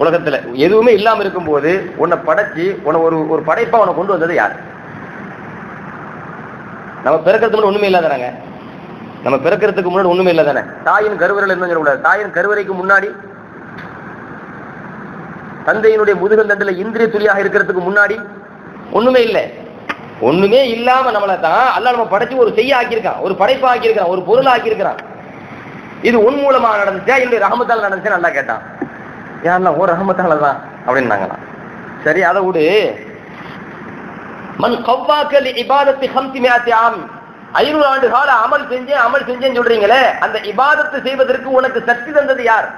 உலகத்துல. எதுவுமே இல்லாம இருக்கும்போது உன்னை படைச்சு உன்னை ஒரு ஒரு படைப்பா உன்னை கொண்டு வந்தது யார்? நம்ம பிறக்கிறதுக்கு முன்னாடி ஒண்ணுமே இல்லாதானங்க நம்ம பிறக்கிறதுக்கு முன்னாடி ஒண்ணுமே இல்லை தானே. தாயின் கருவறையில் இருந்தும் சொல்லக்கூடாது தாயின் கருவறைக்கு முன்னாடி தந்தையினுடைய முதுகந்தண்டுல இந்திரிய துளியாக இருக்கிறதுக்கு முன்னாடி ஒண்ணுமே இல்லை. ஒண்ணுமே இல்லாம நம்மளை தான் அல்ல நம்ம படைச்சு ஒரு செய்ய ஆக்கியிருக்கான் ஒரு படைப்பு ஆக்கியிருக்கான் ஒரு பொருள் ஆக்கியிருக்கிறான் இது உன் மூலமா நடந்துச்சா? இல்லை ரஹமத்தால் நடந்துச்சா? நல்லா கேட்டான். யாரெல்லாம் ஒரு ரஹமத்தால தான் அப்படின்னாங்களாம். சரி அதை விடு. மன் கவ்வாக்கல் இபாதத்தை ஹம்தி மேத்தி ஆம். ஐநூறு ஆண்டு கால அமல் செஞ்சேன் அமல் செஞ்சேன்னு சொல்றீங்களே அந்த இபாதத்து செய்வதற்கு உனக்கு சக்தி தந்தது யார்?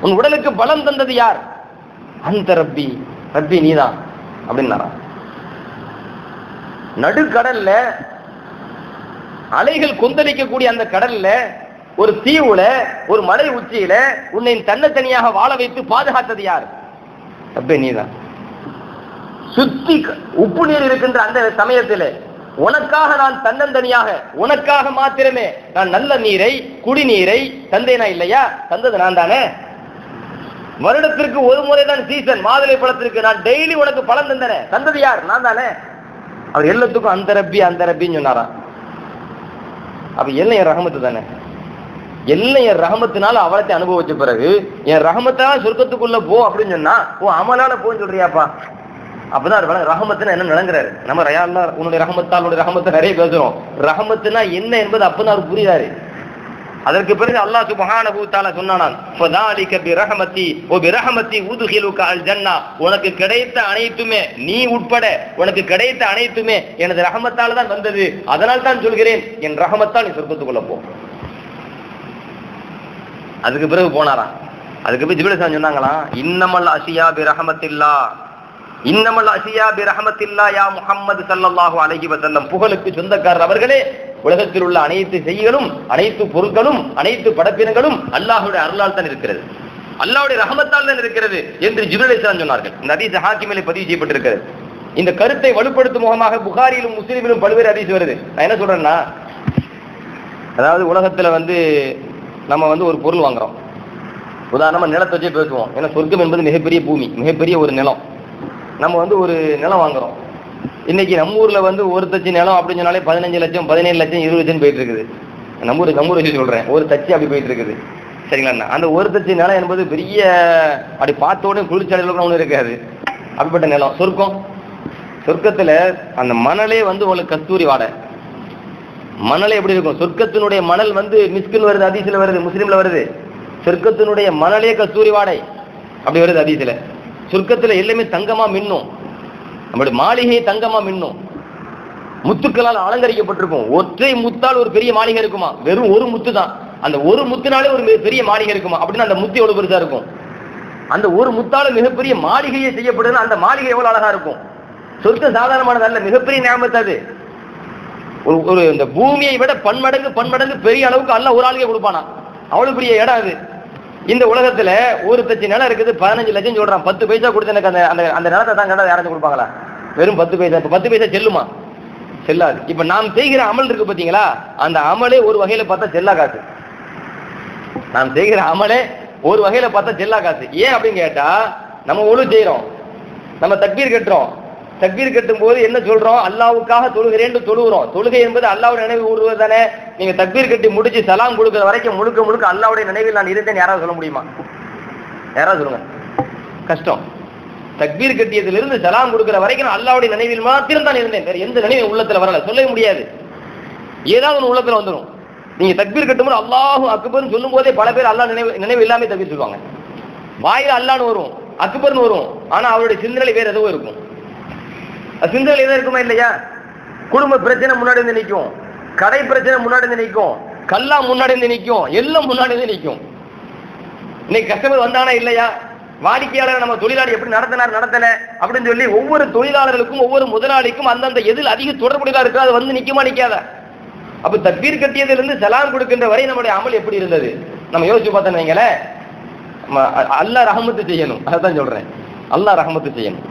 உன் உடலுக்கு பலம் தந்தது யார்? அந்த ரப்பி. ரப்பி நீதான். அப்படின்னாராம். நடுக்கடல்ல அலைகள் கொந்தளிக்கக்கூடிய அந்த கடல்ல ஒரு தீவுல ஒரு மலை உச்சியில உன்னை தன்னத்தனியாக வாழ வைத்து பாதுகாத்தது யார்? அப்படி நீதான். சுத்தி உப்பு நீர் இருக்கின்ற அந்த சமயத்தில் உனக்காக நான் தன்னந்தனியாக உனக்காக மாத்திரமே நான் நல்ல நீரை குடிநீரை தந்தேனா இல்லையா? தந்தது நான் தானே. வருடத்திற்கு ஒரு முறை தான் சீசன் மாதுளை பழத்திற்கு நான் டெய்லி உனக்கு பழம் தந்தனே. தந்தது யார்? நான் தானே. அவர் எல்லாத்துக்கும் அந்த ரப்பி அந்த ரப்பின்னு சொன்னாராம். அப்ப எல்லாம் என் ரகமத்து தானே? எல்லாம் என் ரகமத்தினால அவலத்தை அனுபவிச்ச பிறகு என் ரஹமத்தால சொர்க்கத்துக்குள்ள போ அப்படின்னு சொன்னா ஓ அமலால போன்னு சொல்றியாப்பா. அப்பதான் அது ரஹமத்துனா என்ன நிலங்குறாரு நம்ம ரயால்லா உன்னுடைய ரஹமத்தால் உன்னுடைய ரஹமத்தை நிறைய பேசுறோம். ரஹமத்துனா என்ன என்பது அப்பதான் அவர் புரியாரு அதற்கு பிறகு அல்லாஹ் சுப்ஹானஹு தஆலா சொன்னானாம் ஃபதாலிக பிரஹமதி வ பிரஹமதி உத்கிலுக அல் ஜன்னா உனக்கு கிடைத்த அனைத்துமே நீ உட்பட உனக்கு கிடைத்த அனைத்துமே எனது ரஹமத்தால தான் வந்தது. அதனால் தான் சொல்கிறேன் என் ரஹமத்தால் நீ சொர்க்கத்துக்குள்ள போ. அதுக்கு பிறகு போனாராம். அதுக்கு பிறகு ஜிபிலசான் சொன்னாங்களாம் இன்னமல் அசியா பி ரஹமத்தில்லா இன்னமல் அசியா பி ரஹமத்தில்லா யா முஹம்மது சல்லாஹூ அலஹி வசல்லம் புகழுக்கு சொந்தக்காரர் அவர்களே உலகத்தில் உள்ள அனைத்து செய்திகளும் அனைத்து பொருட்களும் அனைத்து படப்பினங்களும் அல்லாஹுடைய அருளால் தான் இருக்கிறது. அல்லாவுடைய ரஹமத்தால் தான் இருக்கிறது என்று ஜிபிலசான் சொன்னார்கள். இந்த ஹதீஸ் ஹாக்கிமிலே பதிவு செய்யப்பட்டிருக்கிறது. இந்த கருத்தை வலுப்படுத்தும் முகமாக புகாரியிலும் முஸ்லீமிலும் பல்வேறு ஹதீஸ் வருது. நான் என்ன சொல்றேன்னா அதாவது உலகத்துல வந்து நம்ம வந்து ஒரு பொருள் வாங்குறோம். உதாரணமா நிலத்தை வச்சே பேசுவோம். ஏன்னா சொர்க்கம் என்பது மிகப்பெரிய பூமி மிகப்பெரிய ஒரு நிலம். நம்ம வந்து ஒரு நிலம் வாங்குறோம். இன்னைக்கு நம்ம ஊர்ல வந்து ஒரு தச்சு நிலம் அப்படின்னு சொன்னாலே பதினஞ்சு லட்சம் பதினேழு லட்சம் இருபது லட்சம் போயிட்டு இருக்குது. நம்ம ஊர் நம்ம ஊர் வச்சு சொல்றேன். ஒரு தச்சு அப்படி போயிட்டு இருக்குது. சரிங்களா அந்த ஒரு தச்சு நிலம் என்பது பெரிய அப்படி பார்த்த உடனே குளிர்ச்சாலையில் ஒன்றும் இருக்காது. அப்படிப்பட்ட நிலம். சொர்க்கம். சொர்க்கத்துல அந்த மணலே வந்து உங்களுக்கு கஸ்தூரி வாடை. மணல் எப்படி இருக்கும்? சொர்க்கத்தினுடைய மணல் வந்து மிஸ்கில் வருது அதிசல வருது முஸ்லீம்ல வருது. சொர்க்கத்தினுடைய மணலே கஸ்தூரி வாடை. அப்படி வருது அதிசல சொர்க்கத்தில் எல்லாமே தங்கமாக மின்னும். நம்மளுடைய மாளிகை தங்கமாக மின்னும். முத்துக்களால் அலங்கரிக்கப்பட்டிருக்கும். ஒற்றை முத்தால் ஒரு பெரிய மாளிகை இருக்குமா? வெறும் ஒரு முத்து தான். அந்த ஒரு முத்துனாலே ஒரு மிக பெரிய மாளிகை இருக்குமா? அப்படின்னு அந்த முத்து எவ்வளோ பெருசாக இருக்கும்? அந்த ஒரு முத்தால மிகப்பெரிய மாளிகையை செய்யப்படுதுன்னா அந்த மாளிகை எவ்வளோ அழகாக இருக்கும்? சொர்க்கம் சாதாரணமானது அல்ல மிகப்பெரிய ஞாபகத்து அது. ஒரு ஒரு இந்த பூமியை விட பன்மடங்கு பன்மடங்கு பெரிய அளவுக்கு அல்ல ஒரு ஆளுக்கே கொடுப்பானா? அவ்வளோ பெரிய இடம் அது. இந்த உலகத்துல ஒரு தச்சு நிலம் இருக்குது பதினஞ்சு லட்சம் சொல்றான். பத்து பைசா கொடுத்து எனக்கு அந்த அந்த அந்த நிலத்தை தான் கண்டா யாராச்சும் கொடுப்பாங்களா? வெறும் பத்து பைசா இப்ப பத்து பைசா செல்லுமா? செல்லாது. இப்ப நாம் செய்கிற அமல் இருக்கு பாத்தீங்களா? அந்த அமலே ஒரு வகையில பார்த்தா செல்லா காசு. நாம் செய்கிற அமலே ஒரு வகையில பார்த்தா செல்லா காசு. ஏன் அப்படின்னு கேட்டா நம்ம ஒழு செய்யறோம் நம்ம தக்பீர் கட்டுறோம். தக்பீர் கட்டும் போது என்ன சொல்றோம்? அல்லாவுக்காக தொழுகிறேன்னு தொழுகிறோம். தொழுகை என்பது அல்லாவுடைய நினைவு கூறுவது தானே? நீங்க தக்பீர் கட்டி முடிச்சு சலாம் கொடுக்குற வரைக்கும் முழுக்க முழுக்க அல்லாவுடைய நினைவில் நான் இருந்தேன் யாராவது சொல்ல முடியுமா? யாராவது சொல்லுங்க. கஷ்டம். தக்பீர் கட்டியதிலிருந்து சலாம் கொடுக்குற வரைக்கும் நான் அல்லாவுடைய நினைவில் மாத்திரம் தான் இருந்தேன். வேற எந்த நினைவு உள்ளத்துல வரல. சொல்லவே முடியாது. ஏதாவது ஒன்று உள்ளத்துல வந்துடும் நீங்க தக்பீர் கட்டும்போது அல்லாஹும் அக்பர்னு சொல்லும் போதே பல பேர் அல்லாஹ் நினைவு நினைவு இல்லாமல் தக்பீர் சொல்லுவாங்க. வாயில அல்லான்னு வரும். அக்பர்னு வரும். ஆனா அவருடைய சிந்தனை வேற எதுவும் இருக்கும். சிந்தனை எதுவும் இருக்குமா இல்லையா? குடும்ப பிரச்சனை முன்னாடி வந்து நிற்கும் கடை பிரச்சனை முன்னாடி வந்து நிற்கும் கல்லா முன்னாடி வந்து நிற்கும் எல்லாம் முன்னாடி வந்து நிற்கும் இன்னைக்கு கஸ்டமர் வந்தானா இல்லையா? வாடிக்கையாளர் நம்ம தொழிலாளி எப்படி நடத்தினார் நடத்தல? அப்படின்னு சொல்லி ஒவ்வொரு தொழிலாளர்களுக்கும் ஒவ்வொரு முதலாளிக்கும் அந்தந்த எதில் அதிக தொடர்புடையதா இருக்கோ அது வந்து நிற்குமா நிற்காத அப்ப தப்பீர் கட்டியதிலிருந்து சலாம் கொடுக்கின்ற வரை நம்முடைய அமல் எப்படி இருந்தது? நம்ம யோசிச்சு பார்த்தோம் வைங்களேன். நம்ம அல்லாஹ் ரஹமத்து செய்யணும். அதான் சொல்றேன். அல்லாஹ் ரஹமத்து செய்யணும்.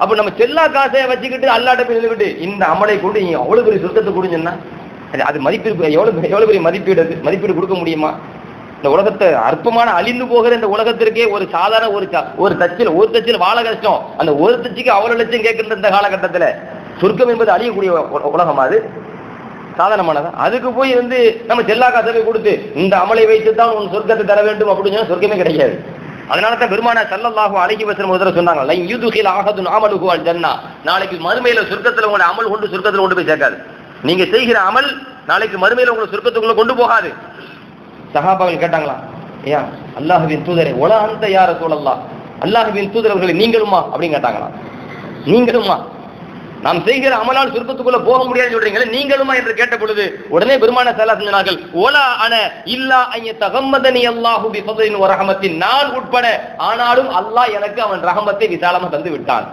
அப்ப நம்ம செல்லா காசை வச்சுக்கிட்டு அல்லாட்ட போய் நின்றுக்கிட்டு இந்த அமலை கொண்டு நீங்க அவ்வளவு பெரிய சுத்தத்தை கொடுங்கன்னா அது அது மதிப்பீடு எவ்வளவு பெரிய- எவ்வளவு பெரிய மதிப்பீடு மதிப்பீடு கொடுக்க முடியுமா? இந்த உலகத்தை அற்பமான அழிந்து போகிற இந்த உலகத்திற்கே ஒரு சாதாரண ஒரு ஒரு தச்சில் ஒரு தச்சில் வாழ கஷ்டம். அந்த ஒரு தச்சுக்கு அவ்வளவு லட்சம் கேட்கின்ற இந்த காலகட்டத்தில் சொர்க்கம் என்பது அழியக்கூடிய உ- அது? சாதாரணமானதா? அதுக்கு போய் வந்து நம்ம செல்லா காசை கொடுத்து இந்த அமலை வைத்து தான் உன் சொர்க்கத்தை தர வேண்டும் அப்படின்னு சொன்னா சொர்க்கமே கிடைக்காது அதனால தான் பெருமான சல்லல்லாஹு அழகி வஸல்லம் முதல்ல சொன்னாங்க லை யுதுகில் ஆகதுன் அமலுஹு அல் ஜன்னா. நாளைக்கு மறுமையில சொர்க்கத்துல உங்களை அமல் கொண்டு சொர்க்கத்துல கொண்டு போய் சேர்க்காது. நீங்க செய்கிற அமல் நாளைக்கு மறுமையில உங்களை சொர்க்கத்துக்குள்ள கொண்டு போகாது. சஹாபாக்கள் கேட்டாங்களா ஐயா அல்லாஹுவின் தூதரை ஒல அந்த யார சூழல்லா அல்லாஹுவின் தூதரவர்களை நீங்களுமா அப்படின்னு கேட்டாங்களா நீங்களுமா நாம் செய்கிற அமலால் சுருக்கத்துக்குள்ள போக முடியாது சொல்றீங்களே நீங்களுமா என்று கேட்ட பொழுது உடனே பெருமான சல்லா சொன்னார்கள் ஓலா அன இல்லா ஐய தகம்மதனி அல்லாஹு பி ஒரு வ ரஹமத்தின். நான் உட்பட ஆனாலும் அல்லாஹ் எனக்கு அவன் ரஹமத்தை விசாலமாக தந்து விட்டான்.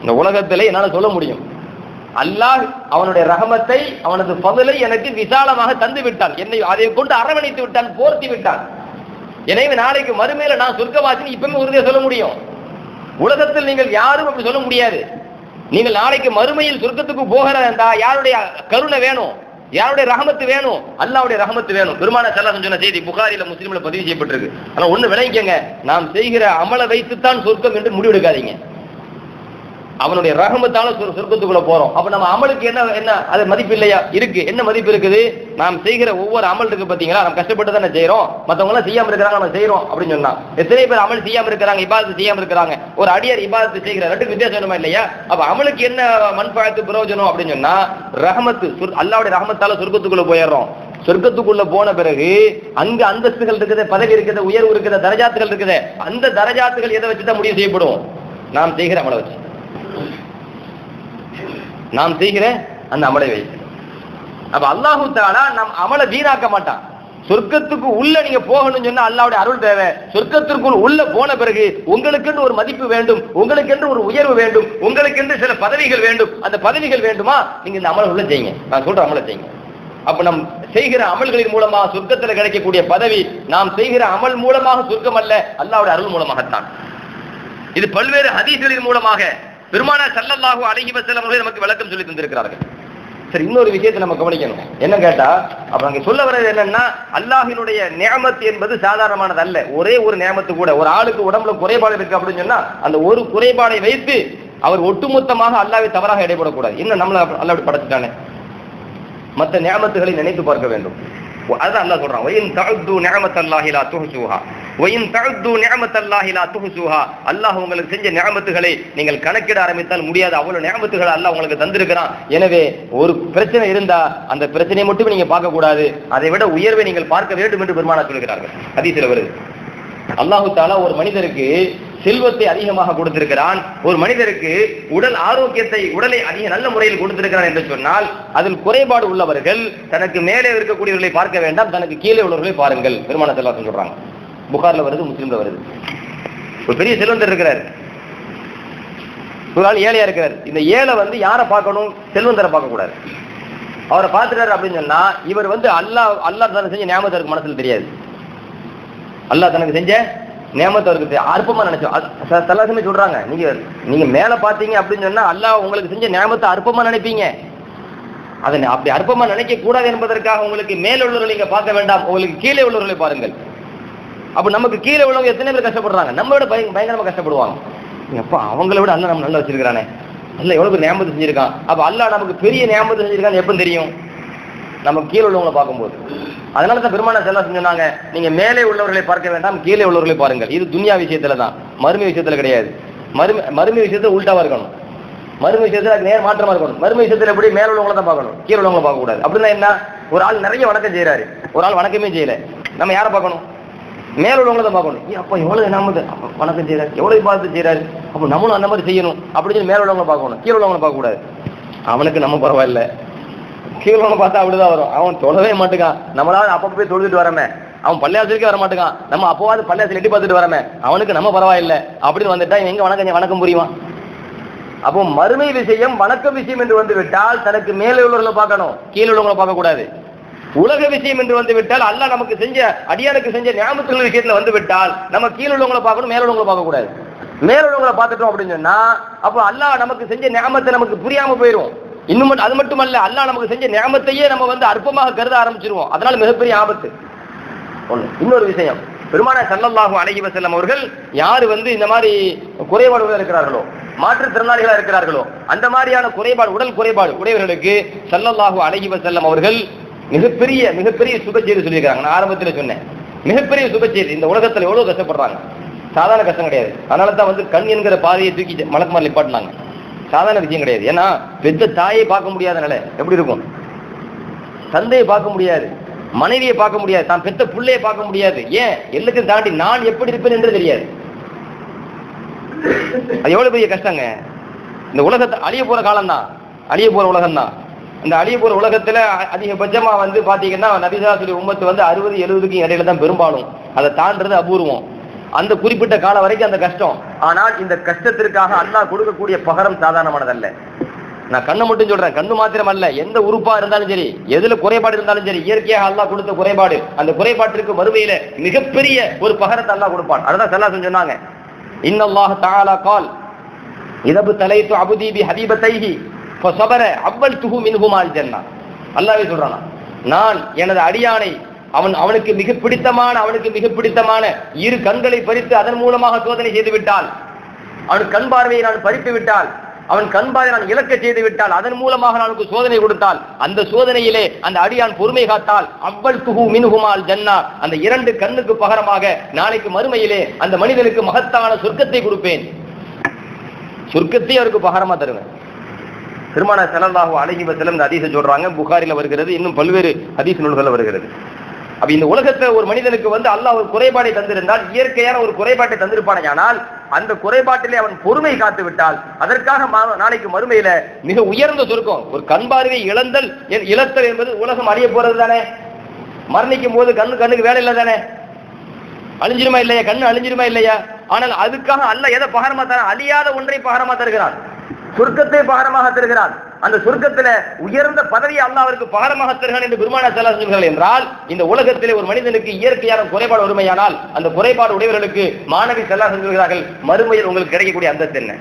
இந்த உலகத்திலே என்னால் சொல்ல முடியும். அல்லாஹ் அவனுடைய ரகமத்தை அவனது பதிலை எனக்கு விசாலமாக தந்து விட்டான். என்னை அதை கொண்டு அரவணைத்து விட்டான் போர்த்தி விட்டான். எனவே நாளைக்கு மறுமையில நான் சொர்க்கவாசின்னு இப்பவுமே உறுதியாக சொல்ல முடியும். உலகத்தில் நீங்கள் யாரும் அப்படி சொல்ல முடியாது. நீங்கள் நாளைக்கு மறுமையில் சொர்க்கத்துக்கு போகிறதா யாருடைய கருணை வேணும்? யாருடைய ரகமத்து வேணும்? அல்லாவுடைய ரகமத்து வேணும். பெருமான செல்லம் சொன்ன செய்தி புகாரில முஸ்லீம்ல பதிவு செய்யப்பட்டிருக்கு. ஆனா ஒண்ணு விளங்கிக்கங்க. நாம் செய்கிற அமலை வைத்துத்தான் சொர்க்கம் என்று முடிவெடுக்காதீங்க. அவனுடைய ரகமத்தால சொர்க்கத்துக்குள்ள போறோம். அப்ப நம்ம அமலுக்கு என்ன என்ன? அது மதிப்பு இல்லையா? இருக்கு. என்ன மதிப்பு இருக்குது? நாம் செய்கிற ஒவ்வொரு அமல் இருக்கு பாத்தீங்களா? நம்ம கஷ்டப்பட்டு தானே செய்யறோம் மத்தவங்க எல்லாம் செய்யாம இருக்கிறாங்க நம்ம செய்யறோம் அப்படின்னு சொன்னா. எத்தனை பேர் அமல் செய்யாம இருக்கிறாங்க இபாதத்து செய்யாம இருக்கிறாங்க? ஒரு அடியார் இபாதத்து செய்கிற ரெண்டுக்கு வித்தியாசம் வேணுமா இல்லையா? அப்ப அமலுக்கு என்ன மண்பாயத்து பிரயோஜனம் அப்படின்னு சொன்னா ரஹமத்து அல்லாவுடைய ரஹமத்தால சொர்க்கத்துக்குள்ள போயிடுறோம். சொர்க்கத்துக்குள்ள போன பிறகு அங்க அந்தஸ்துகள் இருக்குது பதவி இருக்குது உயர்வு இருக்குது தரஜாத்துகள் இருக்குது. அந்த தரஜாத்துகள் எதை வச்சு தான் முடிவு செய்யப்படும்? நாம் செய்கிற அமலை வச்சு. நாம் செய்கிற அந்த அமலை வைத்து. அப்ப அல்லாஹு தாலா நம் அமலை வீணாக்க மாட்டான். சொர்க்கத்துக்கு உள்ள நீங்க போகணும்னு சொன்னா அல்லாவுடைய அருள் தேவை. சொர்க்கத்திற்குள் உள்ள போன பிறகு உங்களுக்கென்று ஒரு மதிப்பு வேண்டும் உங்களுக்கென்று ஒரு உயர்வு வேண்டும் உங்களுக்கென்று சில பதவிகள் வேண்டும். அந்த பதவிகள் வேண்டுமா? நீங்க இந்த அமலை உள்ள செய்யுங்க. நான் சொல்ற அமலை செய்யுங்க. அப்ப நம் செய்கிற அமல்களின் மூலமாக சொர்க்கத்தில் கிடைக்கக்கூடிய பதவி நாம் செய்கிற அமல் மூலமாக சொர்க்கம் அல்ல அல்லாவுடைய அருள் மூலமாகத்தான். இது பல்வேறு ஹதீஸ்களின் மூலமாக பெருமானா ஸல்லல்லாஹு அழகி வஸல்லம் அவர்கள் நமக்கு விளக்கம் சொல்லி தந்திருக்கிறார்கள். சரி இன்னொரு விஷயத்தை நம்ம கவனிக்கணும். என்ன கேட்டா அப்ப அங்க சொல்ல வர்றது என்னன்னா அல்லாஹினுடைய நியமத்து என்பது சாதாரணமானது அல்ல. ஒரே ஒரு நியமத்து கூட ஒரு ஆளுக்கு உடம்புல குறைபாடு இருக்கு அப்படின்னு சொன்னா அந்த ஒரு குறைபாடை வைத்து அவர் ஒட்டுமொத்தமாக அல்லாவை தவறாக இடைபடக்கூடாது இன்னும் நம்மளை அல்ல அப்படி படைச்சிட்டானே. மற்ற நியமத்துகளை நினைத்து பார்க்க வேண்டும். அதான் அல்லாஹ் சொல்றான். வயின் தஅது நிஅமத்தல்லாஹி லா துஹ்சுஹா. வயின் தஅது நிஅமத்தல்லாஹி அல்லாஹ் உங்களுக்கு செஞ்ச நியமத்துகளை நீங்கள் கணக்கிட ஆரம்பித்தால் முடியாது. அவ்வளவு நியமத்துகளை அல்லாஹ் உங்களுக்கு தந்திருக்கிறான். எனவே ஒரு பிரச்சனை இருந்தா அந்த பிரச்சனையை மட்டும் நீங்க பார்க்க கூடாது அதை விட உயர்வை நீங்கள் பார்க்க வேண்டும் என்று பெருமானா சொல்கிறார்கள். ஹதீஸ்ல வருது. அல்லாஹு தாலா ஒரு மனிதருக்கு செல்வத்தை அதிகமாக கொடுத்திருக்கிறான். ஒரு மனிதருக்கு உடல் ஆரோக்கியத்தை உடலை அதிக நல்ல முறையில் கொடுத்திருக்கிறான் என்று சொன்னால் அதில் குறைபாடு உள்ளவர்கள் தனக்கு மேலே இருக்கக்கூடியவர்களை பார்க்க வேண்டாம் தனக்கு கீழே உள்ளவர்களை பாருங்கள் பெருமான செல்வாசன் சொல்றாங்க. புகார்ல வருது முஸ்லீம்ல வருது. ஒரு பெரிய செல்வந்தர் இருக்கிறார். ஒரு ஆள் ஏழையா இருக்கிறார். இந்த ஏழை வந்து யாரை பார்க்கணும்? செல்வந்தரை பார்க்கக்கூடாது அவரை பார்த்துட்டாரு அப்படின்னு சொன்னா இவர் வந்து அல்லாஹ் அல்லாஹ் தானே செஞ்ச ஞாபகத்திற்கு மனசுல தெரியாது. அல்லாஹ் தனக்கு செஞ்ச நேமத்தை அவருக்கு அற்பமா நினைச்சோம் அது சல்லாசமே சொல்றாங்க. நீங்க நீங்க மேல பாத்தீங்க அப்படின்னு சொன்னா அல்லாஹ் உங்களுக்கு செஞ்ச நேமத்தை அற்பமா நினைப்பீங்க. அதை அப்படி அற்பமா நினைக்க கூடாது என்பதற்காக உங்களுக்கு மேல உள்ளவர்களை நீங்க பார்க்க வேண்டாம். உங்களுக்கு கீழே உள்ளவர்களை பாருங்கள். அப்ப நமக்கு கீழே உள்ளவங்க எத்தனை பேர் கஷ்டப்படுறாங்க? நம்ம விட பயங்க- பயங்கரமா கஷ்டப்படுவாங்க. அப்பா அவங்கள விட அல்லாஹ் நம்ம நல்லா வச்சிருக்கிறானே. அல்ல எவ்வளவு நேமத்து செஞ்சிருக்கான். அப்ப அல்லாஹ் நமக்கு பெரிய நேமத்து செஞ்சிருக்கான்னு எப்ப தெரியும்? நமக்கு கீழே உள்ளவங்களை பார்க்கும்போது. அதனால தான் பெருமான செல்ல சொன்னாங்க நீங்க மேலே உள்ளவர்களை பார்க்க வேண்டாம் கீழே உள்ளவர்களை பாருங்கள். இது துன்யா விஷயத்துல தான் மருமை விஷயத்துல கிடையாது. மருமை மறுமை விஷயத்துல உல்டாவா இருக்கணும். மருமை விஷயத்துல நேர் மாற்றமா இருக்கணும். மறுமை விஷயத்துல எப்படி மேல உள்ளவங்கள தான் பார்க்கணும். கீழே உள்ளவங்களை பார்க்க கூடாது. அப்படின்னா என்ன? ஒரு ஆள் நிறைய வணக்கம் செய்யறாரு ஒரு ஆள் வணக்கமே செய்யல. நம்ம யாரை பார்க்கணும்? மேல உள்ளவங்கள தான் பார்க்கணும். அப்போ அப்ப எவ்வளவு நாம வணக்கம் செய்யறாரு எவ்வளவு பார்த்து செய்யறாரு அப்ப நம்மளும் அந்த மாதிரி செய்யணும். அப்படின்னு சொல்லி மேல உள்ளவங்கள பார்க்கணும். கீழே உள்ளவங்களை பார்க்க கூடாது. அவனுக்கு நம்ம பரவாயில்ல. கீழே பார்த்தா அப்படிதான் வரும். அவன் தொழவே மாட்டுக்கான். நம்மளாவது அப்பப்போ போய் தொழுதுட்டு வரமே அவன் பள்ளியாசலுக்கே வர மாட்டேங்கான் நம்ம அப்போவாது பள்ளியாசல் எட்டி பார்த்துட்டு வரமே அவனுக்கு நம்ம பரவாயில்லை. அப்படின்னு வந்துட்டா இவன் எங்க வணக்கம் வணக்கம் புரியுமா அப்போ மறுமை விஷயம் வணக்க விஷயம் என்று வந்து விட்டால் தனக்கு மேலே உள்ளவர்களை பார்க்கணும். கீழே உள்ளவங்களை பார்க்க கூடாது உலக விஷயம் என்று வந்து விட்டால் அல்லாஹ் நமக்கு செஞ்ச அடியானுக்கு செஞ்ச ஞாபகத்துகள் விஷயத்துல வந்து விட்டால் நம்ம கீழே உள்ளவங்களை பார்க்கணும் மேல உள்ளவங்களை பார்க்க கூடாது உள்ளவங்களை பார்த்துட்டோம் அப்படின்னு சொன்னா அப்போ அல்லாஹ் நமக்கு செஞ்ச ஞாபகத்தை நமக்கு புரியாம போயிடும் இன்னும் மட்டும் அது மட்டுமல்ல அல்லா நமக்கு செஞ்ச ஞாபகத்தையே நம்ம வந்து அற்பமாக கருத ஆரம்பிச்சிருவோம். அதனால மிகப்பெரிய ஆபத்து. ஒண்ணு. இன்னொரு விஷயம். பெருமான சல்லல்லாஹு அழகி வசல்லம் அவர்கள் யாரு வந்து இந்த மாதிரி குறைபாடுகள் இருக்கிறார்களோ மாற்றுத்திறனாளிகளா இருக்கிறார்களோ அந்த மாதிரியான குறைபாடு உடல் குறைபாடு உடையவர்களுக்கு சல்லல்லாஹு அழகி வசல்லம் அவர்கள் மிகப்பெரிய மிகப்பெரிய சுபச்செய்தி சொல்லியிருக்காங்க நான் ஆரம்பத்தில் சொன்னேன். மிகப்பெரிய சுபச்செய்தி இந்த உலகத்துல எவ்வளோ கஷ்டப்படுறாங்க? சாதாரண கஷ்டம் கிடையாது. அதனால தான் வந்து கண் என்கிற பாதையை தூக்கி மலக்குமார் நிப்பாட்டினாங்க. சாதாரண விஷயம் கிடையாது. ஏன்னா பெத்த தாயை பார்க்க முடியாதனால. எப்படி இருக்கும்? தந்தையை பார்க்க முடியாது. மனைவியை பார்க்க முடியாது. தான் பெத்த பிள்ளையை பார்க்க முடியாது. ஏன்? எல்லாத்தையும் தாண்டி நான் எப்படி இருப்பேன் என்று தெரியாது. அது எவ்வளவு பெரிய கஷ்டங்க. இந்த உலகத்தை அழிய போற காலம் தான் அழிய போற உலகம் தான் இந்த அழிய போற உலகத்துல அ- அதிகபட்சமா வந்து பாத்தீங்கன்னா நபிசாசுரி உம்மத்து வந்து அறுபது எழுபதுக்கு இடையில தான் பெரும்பாலும். அதை தாண்டது அபூர்வம். அந்த குறிப்பிட்ட காலம் வரைக்கும் அந்த கஷ்டம். ஆனால் இந்த கஷ்டத்திற்காக அல்லாஹ் கொடுக்கக்கூடிய பகரம் சாதாரணமானதல்ல. நான் கண்ணு மட்டும் சொல்றேன் கண்ணு மாத்திரம் அல்ல எந்த உறுப்பா இருந்தாலும் சரி எதுல குறைபாடு இருந்தாலும் சரி இயற்கையாக அல்லாஹ் கொடுத்த குறைபாடு அந்த குறைபாட்டிற்கு மறுமையில மிகப்பெரிய ஒரு பகரத்தை அல்லாஹ் கொடுப்பான். அதுதான் சல்லாசன் சொன்னாங்க. இன்னல்லாஹ் தாலா கால் இதபு தலைத்து அபுதீபி ஹபீபத்தைஹி ஃபஸபர அவ்வல்துஹு மின்ஹுமால் ஜன்னா அல்லாவே சொல்றானா நான் எனது அடியானை அவன் அவனுக்கு மிக பிடித்தமான அவனுக்கு மிக பிடித்தமான இரு கண்களை பறித்து அதன் மூலமாக சோதனை செய்து விட்டால் அவன் கண் பார்வையை நான் பறித்து விட்டால் அவன் கண் பார்வை நான் இழக்க செய்து விட்டால் அதன் மூலமாக நான் அவனுக்கு சோதனை கொடுத்தால் அந்த சோதனையிலே அந்த அடியான் பொறுமை காத்தால் அவ்வள் துகு மின்ஹுமால் ஜன்னா அந்த இரண்டு கண்ணுக்கு பகரமாக நாளைக்கு மறுமையிலே அந்த மனிதனுக்கு மகத்தான சொர்க்கத்தை கொடுப்பேன். சொர்க்கத்தை அவருக்கு பகரமா தருவேன். திருமண செலவாகும் அழகி வசலம் இந்த சொல்றாங்க. புகாரில வருகிறது. இன்னும் பல்வேறு அதீச நூல்கள் வருகிறது. அப்ப இந்த உலகத்துல ஒரு மனிதனுக்கு வந்து அல்லாஹ் ஒரு குறைபாடை தந்திருந்தால் இயற்கையான ஒரு குறைபாட்டை தந்திருப்பானையானால் அந்த குறைபாட்டிலே அவன் பொறுமை காத்து விட்டால் அதற்காக மா- நாளைக்கு மறுமையில மிக உயர்ந்த சொர்க்கம் ஒரு கண் பார்வை இழந்தல் இழத்தல் என்பது உலகம் அழிய போறது தானே? மரணிக்கும் போது கண்ணு கண்ணுக்கு வேலை இல்லை தானே? அழிஞ்சிருமா இல்லையா? கண்ணு அழிஞ்சிருமா இல்லையா? ஆனால் அதுக்காக அல்ல எதை பகரமா தர அழியாத ஒன்றை பகரமா தருகிறான். சொர்க்கத்தை பகரமாக தருகிறான். அந்த சொர்க்கத்துல உயர்ந்த பதவியை அல்லா அவருக்கு பகரமாக தருகிறான் என்று பெருமான செல்லா சொல்கிறார்கள் என்றால் இந்த உலகத்திலே ஒரு மனிதனுக்கு இயற்கையான குறைபாடு வறுமையானால் அந்த குறைபாடு உடையவர்களுக்கு மாணவி செல்லா சொல்கிறார்கள் மறுமையில் உங்களுக்கு கிடைக்கக்கூடிய அந்தஸ்து என்ன?